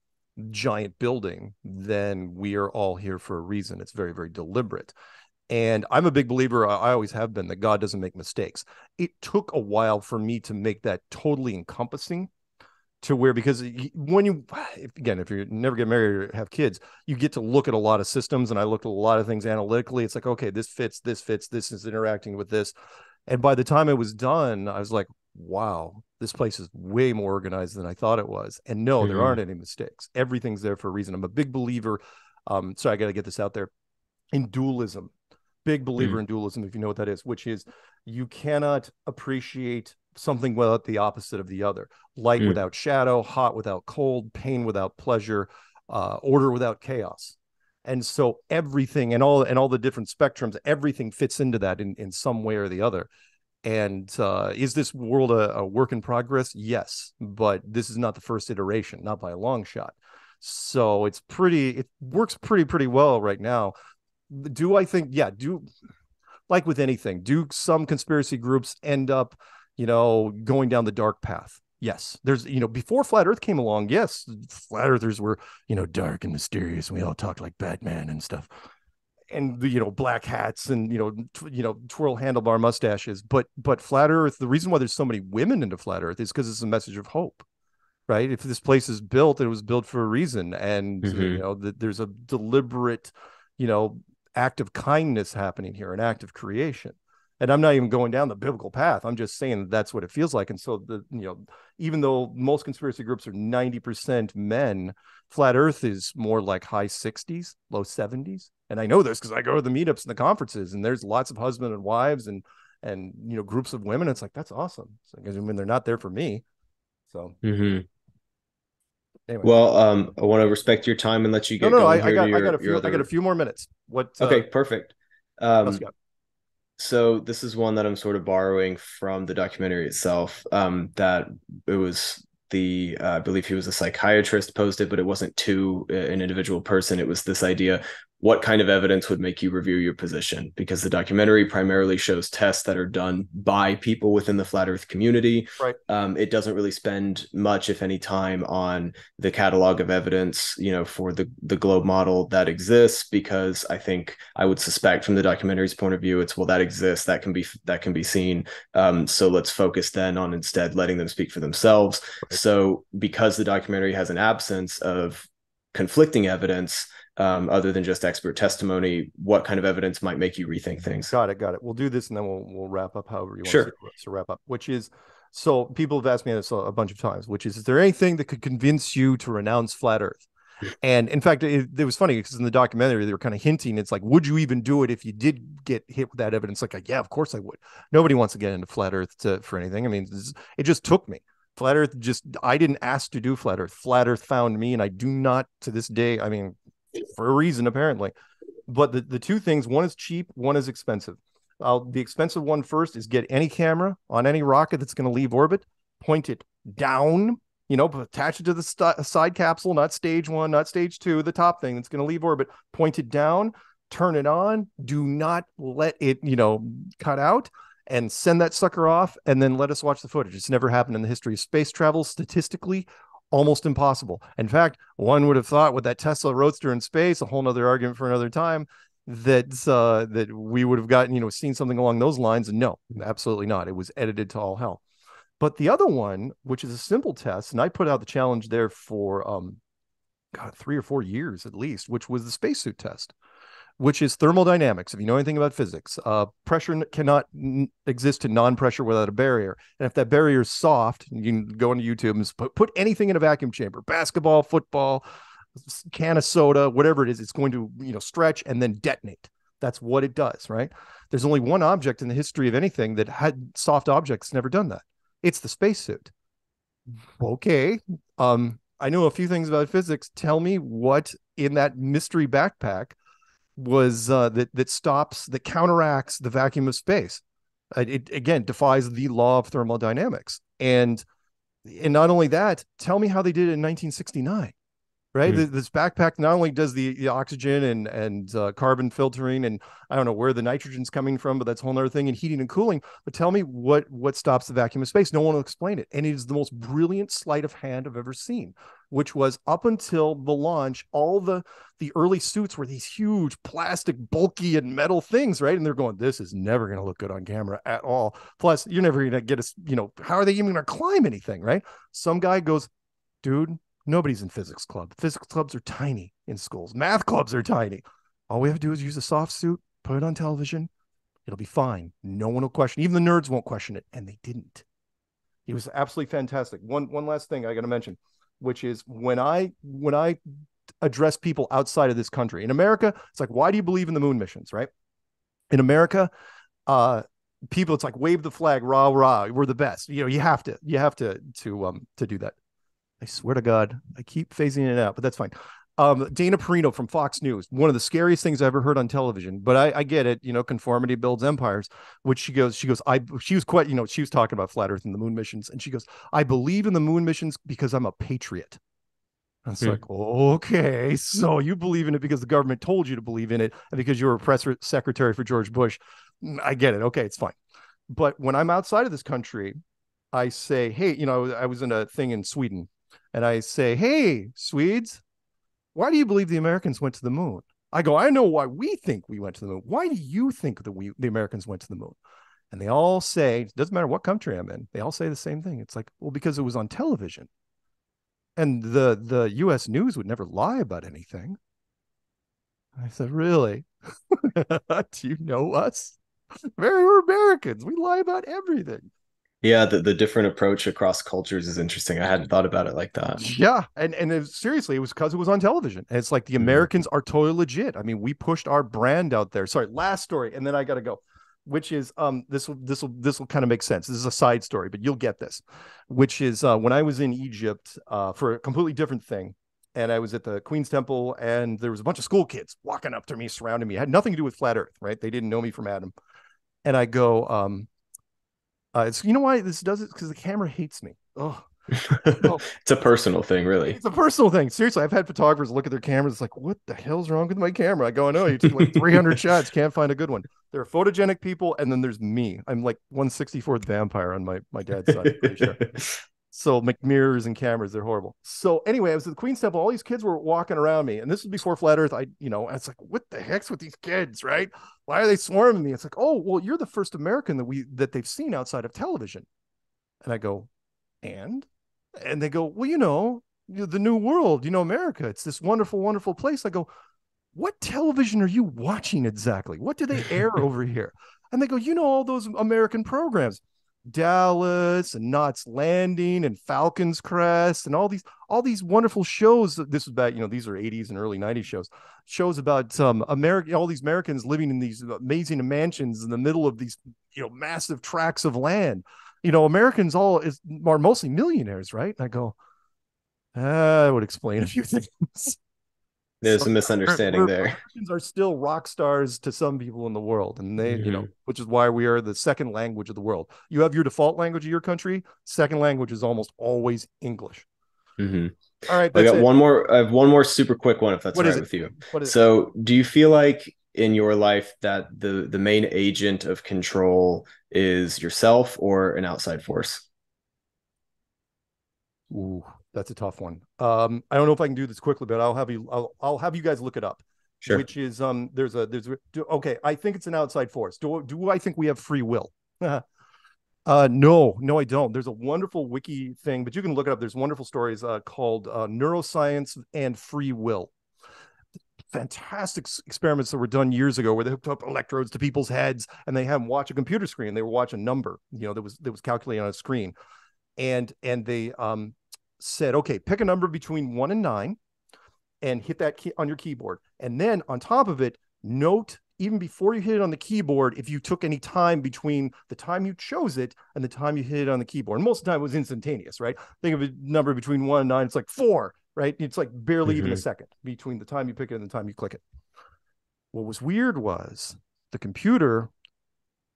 giant building, then we are all here for a reason. It's very, very deliberate. And I'm a big believer, I always have been, that God doesn't make mistakes. It took a while for me to make that totally encompassing to where, because when you, again, if you never get married or have kids, you get to look at a lot of systems. And I looked at a lot of things analytically. It's like, okay, this fits, this fits, this is interacting with this. And by the time it was done, I was like, wow, this place is way more organized than I thought it was. And no, mm-hmm. there aren't any mistakes. Everything's there for a reason. I'm a big believer. Um, so I got to get this out there in dualism. Big believer mm-hmm. in dualism, if you know what that is, which is you cannot appreciate something without the opposite of the other. Light mm-hmm. without shadow, hot without cold, pain without pleasure, uh, order without chaos. And so everything and all and all the different spectrums, everything fits into that in, in some way or the other. And uh, is this world a, a work in progress? Yes, but this is not the first iteration, not by a long shot. So it's pretty, it works pretty, pretty well right now. Do I think, yeah, do like with anything, do some conspiracy groups end up, you know, going down the dark path? Yes, there's, you know, before flat Earth came along, yes, flat earthers were, you know, dark and mysterious. And we all talked like Batman and stuff and the you know black hats and you know t- you know twirl handlebar mustaches but but flat earth the reason why there's so many women into flat earth is because it's a message of hope right if this place is built it was built for a reason and mm-hmm. you know that there's a deliberate you know act of kindness happening here an act of creation and i'm not even going down the biblical path i'm just saying that that's what it feels like and so the you know even though most conspiracy groups are 90% men flat earth is more like high 60s low 70s and I know this because I go to the meetups and the conferences, and there's lots of husband and wives and and you know groups of women. It's like that's awesome. Because I mean, they're not there for me. So. Mm-hmm. Anyway. Well, um, I want to respect your time and let you get. No, no, I, I, got, your, I got a few. Other... I got a few more minutes. What? Okay, uh, perfect. Um, so this is one that I'm sort of borrowing from the documentary itself. Um, that it was the uh, I believe he was a psychiatrist posted, but it wasn't to uh, an individual person. It was this idea: what kind of evidence would make you review your position? Because the documentary primarily shows tests that are done by people within the flat earth community. Right. Um, it doesn't really spend much if any time on the catalog of evidence you know for the the globe model that exists because i think i would suspect from the documentary's point of view it's well that exists that can be that can be seen. Um, so let's focus then on instead letting them speak for themselves. Right. so because the documentary has an absence of conflicting evidence um, other than just expert testimony, what kind of evidence might make you rethink things? Got it, got it. We'll do this and then we'll we'll wrap up however you want sure. to, to wrap up. Which is, so people have asked me this a bunch of times. Which is, is there anything that could convince you to renounce flat Earth? And in fact, it, it was funny because in the documentary they were kind of hinting. It's like, would you even do it if you did get hit with that evidence? Like, yeah, of course I would. Nobody wants to get into flat Earth to, for anything. I mean, it just took me. Flat Earth just I didn't ask to do flat Earth. Flat Earth found me, and I do not to this day. I mean, for a reason apparently. But the, the two things, one is cheap, one is expensive. Uh, the expensive one first is get any camera on any rocket that's going to leave orbit, point it down, you know, attach it to the st- side capsule, not stage one, not stage two, the top thing that's going to leave orbit, point it down, turn it on, do not let it, you know, cut out and send that sucker off and then let us watch the footage. It's never happened in the history of space travel statistically almost impossible. In fact, one would have thought with that Tesla Roadster in space, a whole other argument for another time, that uh, that we would have gotten, you know, seen something along those lines. And no, absolutely not. It was edited to all hell. But the other one, which is a simple test, and I put out the challenge there for um, God, three or four years at least, which was the spacesuit test which is thermodynamics. If you know anything about physics, uh, pressure cannot n- exist in non-pressure without a barrier. And if that barrier is soft, you can go into YouTube and put, put anything in a vacuum chamber, basketball, football, can of soda, whatever it is, it's going to you know stretch and then detonate. That's what it does, right? There's only one object in the history of anything that had soft objects never done that. It's the spacesuit. Okay. Um, I know a few things about physics. Tell me what in that mystery backpack was uh, that that stops that counteracts the vacuum of space. Uh, it again defies the law of thermodynamics, and and not only that, tell me how they did it in 1969 right? Mm. This backpack not only does the, the oxygen and and uh, carbon filtering, and I don't know where the nitrogen's coming from, but that's a whole other thing, and heating and cooling. But tell me what what stops the vacuum of space? No one will explain it, and it is the most brilliant sleight of hand I've ever seen. Which was up until the launch, all the the early suits were these huge plastic, bulky, and metal things, right? And they're going, this is never going to look good on camera at all. Plus, you're never going to get us, you know, how are they even going to climb anything, right? Some guy goes, dude, Nobody's in physics club. Physics clubs are tiny in schools. Math clubs are tiny. All we have to do is use a soft suit, put it on television. It'll be fine. No one will question. Even the nerds won't question it, and they didn't. It was absolutely fantastic. One one last thing I got to mention, which is when I when I address people outside of this country in America, it's like, why do you believe in the moon missions? Right? In America, uh, people, it's like wave the flag, rah rah, we're the best. You know, you have to you have to to um to do that. I swear to God, I keep phasing it out, but that's fine. Um, Dana Perino from Fox News, one of the scariest things I ever heard on television. But I, I get it, you know, conformity builds empires. Which she goes, she goes, I, she was quite, you know, she was talking about flat Earth and the moon missions, and she goes, I believe in the moon missions because I'm a patriot. And it's hmm. like, okay, so you believe in it because the government told you to believe in it, and because you were a press secretary for George Bush. Mm, I get it. Okay, it's fine. But when I'm outside of this country, I say, hey, you know, I was in a thing in Sweden and I say, Hey, Swedes, why do you believe the Americans went to the moon? I go, I know why we think we went to the moon. Why do you think that we the Americans went to the moon? And they all say, it doesn't matter what country I'm in, they all say the same thing. It's like, well, because it was on television. And the the US news would never lie about anything. I said, Really? (laughs) do you know us? (laughs) Very we're Americans. We lie about everything. Yeah, the, the different approach across cultures is interesting. I hadn't thought about it like that. Yeah, and and it, seriously, it was because it was on television. And it's like the mm-hmm. Americans are totally legit. I mean, we pushed our brand out there. Sorry, last story, and then I got to go. Which is um this will this will this will kind of make sense. This is a side story, but you'll get this. Which is uh, when I was in Egypt uh, for a completely different thing, and I was at the Queen's Temple, and there was a bunch of school kids walking up to me, surrounding me. It had nothing to do with flat Earth, right? They didn't know me from Adam. And I go, um, uh, it's you know why this does it because the camera hates me. Oh. (laughs) it's a personal thing, really. It's a personal thing. Seriously, I've had photographers look at their cameras. It's like, what the hell's wrong with my camera? I go, I know you took like (laughs) 300 shots, can't find a good one. There are photogenic people, and then there's me. I'm like 164th vampire on my my dad's side. Pretty sure. (laughs) So mirrors and cameras, they're horrible. So anyway, I was at the Queen's Temple. All these kids were walking around me, and this was before Flat Earth. I, you know, it's like, what the heck's with these kids, right? Why are they swarming me? It's like, oh, well, you're the first American that we that they've seen outside of television. And I go, and, and they go, well, you know, the new world, you know, America. It's this wonderful, wonderful place. I go, what television are you watching exactly? What do they air (laughs) over here? And they go, you know, all those American programs. Dallas and Knots Landing and Falcon's Crest and all these all these wonderful shows. This was about you know these are 80s and early 90s shows. Shows about um American all these Americans living in these amazing mansions in the middle of these you know massive tracts of land. You know Americans all is are mostly millionaires, right? And I go, ah, I would explain a few (laughs) things. There's some, a misunderstanding there. Russians are still rock stars to some people in the world, and they, mm-hmm. you know, mm-hmm. which is why we are the second language of the world. You have your default language of your country. Second language is almost always English. Mm-hmm. All right, I got it. one more. I have one more super quick one, if that's what right with you. so, it? do you feel like in your life that the the main agent of control is yourself or an outside force? Ooh, that's a tough one. Um, I don't know if I can do this quickly, but I'll have you. I'll, I'll have you guys look it up. Sure. Which is um, there's a there's a, okay. I think it's an outside force. Do do I think we have free will? (laughs) uh, no, no, I don't. There's a wonderful wiki thing, but you can look it up. There's wonderful stories uh, called uh, neuroscience and free will fantastic experiments that were done years ago where they hooked up electrodes to people's heads and they had them watch a computer screen. They were watching a number, you know, that was that was calculated on a screen. And and they um said, okay, pick a number between one and nine and hit that key on your keyboard. And then on top of it, note even before you hit it on the keyboard, if you took any time between the time you chose it and the time you hit it on the keyboard. And most of the time it was instantaneous, right? Think of a number between one and nine, it's like four, right? It's like barely mm-hmm. even a mm-hmm. second between the time you pick it and the time you click it. What was weird was the computer,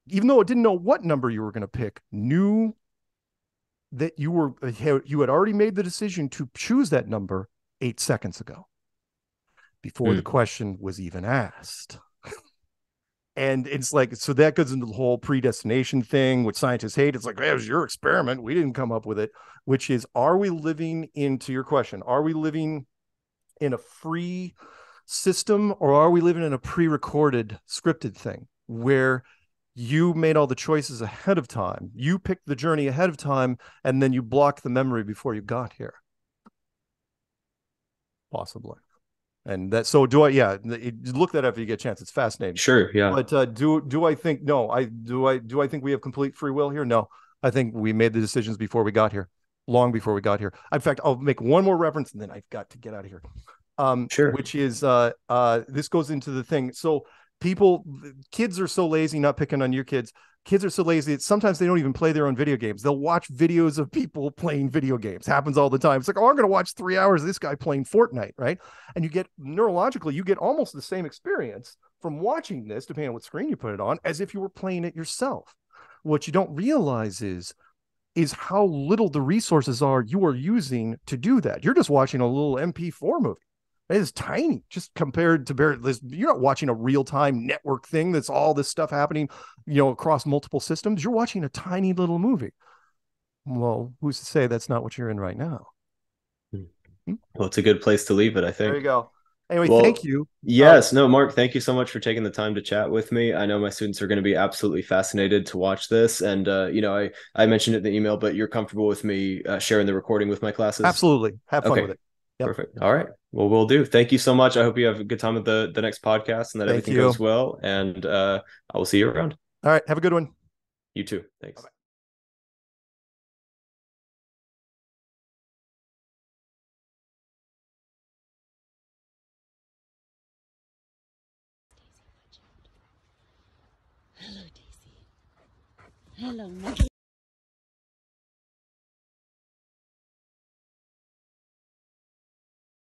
even though it didn't know what number you were going to pick, knew that you were you had already made the decision to choose that number eight seconds ago before mm. the question was even asked. (laughs) And it's like so that goes into the whole predestination thing which scientists hate. It's like hey, it was your experiment. We didn't come up with it which is are we living into your question are we living in a free system or are we living in a pre-recorded scripted thing where you made all the choices ahead of time. You picked the journey ahead of time, and then you blocked the memory before you got here. Possibly. And that so do I yeah look that up if you get a chance. It's fascinating. Sure yeah. But uh, do do I think no I do I do I think we have complete free will here? No. I think we made the decisions before we got here long before we got here. In fact I'll make one more reference and then I've got to get out of here. Um sure. which is uh uh this goes into the thing. So people kids are so lazy not picking on your kids. Kids are so lazy that sometimes they don't even play their own video games. They'll watch videos of people playing video games. Happens all the time. It's like oh i'm going to watch three hours of this guy playing fortnite right? And you get neurologically you get almost the same experience from watching this depending on what screen you put it on as if you were playing it yourself. What you don't realize is is how little the resources are you are using to do that. You're just watching a little mp4 movie it's tiny just compared to Bear. This. You're not watching a real time network thing that's all this stuff happening, you know, across multiple systems. You're watching a tiny little movie. Well, who's to say that's not what you're in right now? Hmm. hmm? Well, it's a good place to leave it, I think. There you go. Anyway, well, thank you. Yes, um, no, Mark, thank you so much for taking the time to chat with me. I know my students are going to be absolutely fascinated to watch this. And, uh, you know, I, I mentioned it in the email, but you're comfortable with me uh, sharing the recording with my classes? Absolutely. Have fun okay. with it. Yep. Perfect. All right. Well, we'll do. Thank you so much. I hope you have a good time at the the next podcast and that Thank everything you. goes well. And uh, I will see you around. All right. Have a good one. You too. Thanks. Bye-bye. Hello, Daisy. Hello,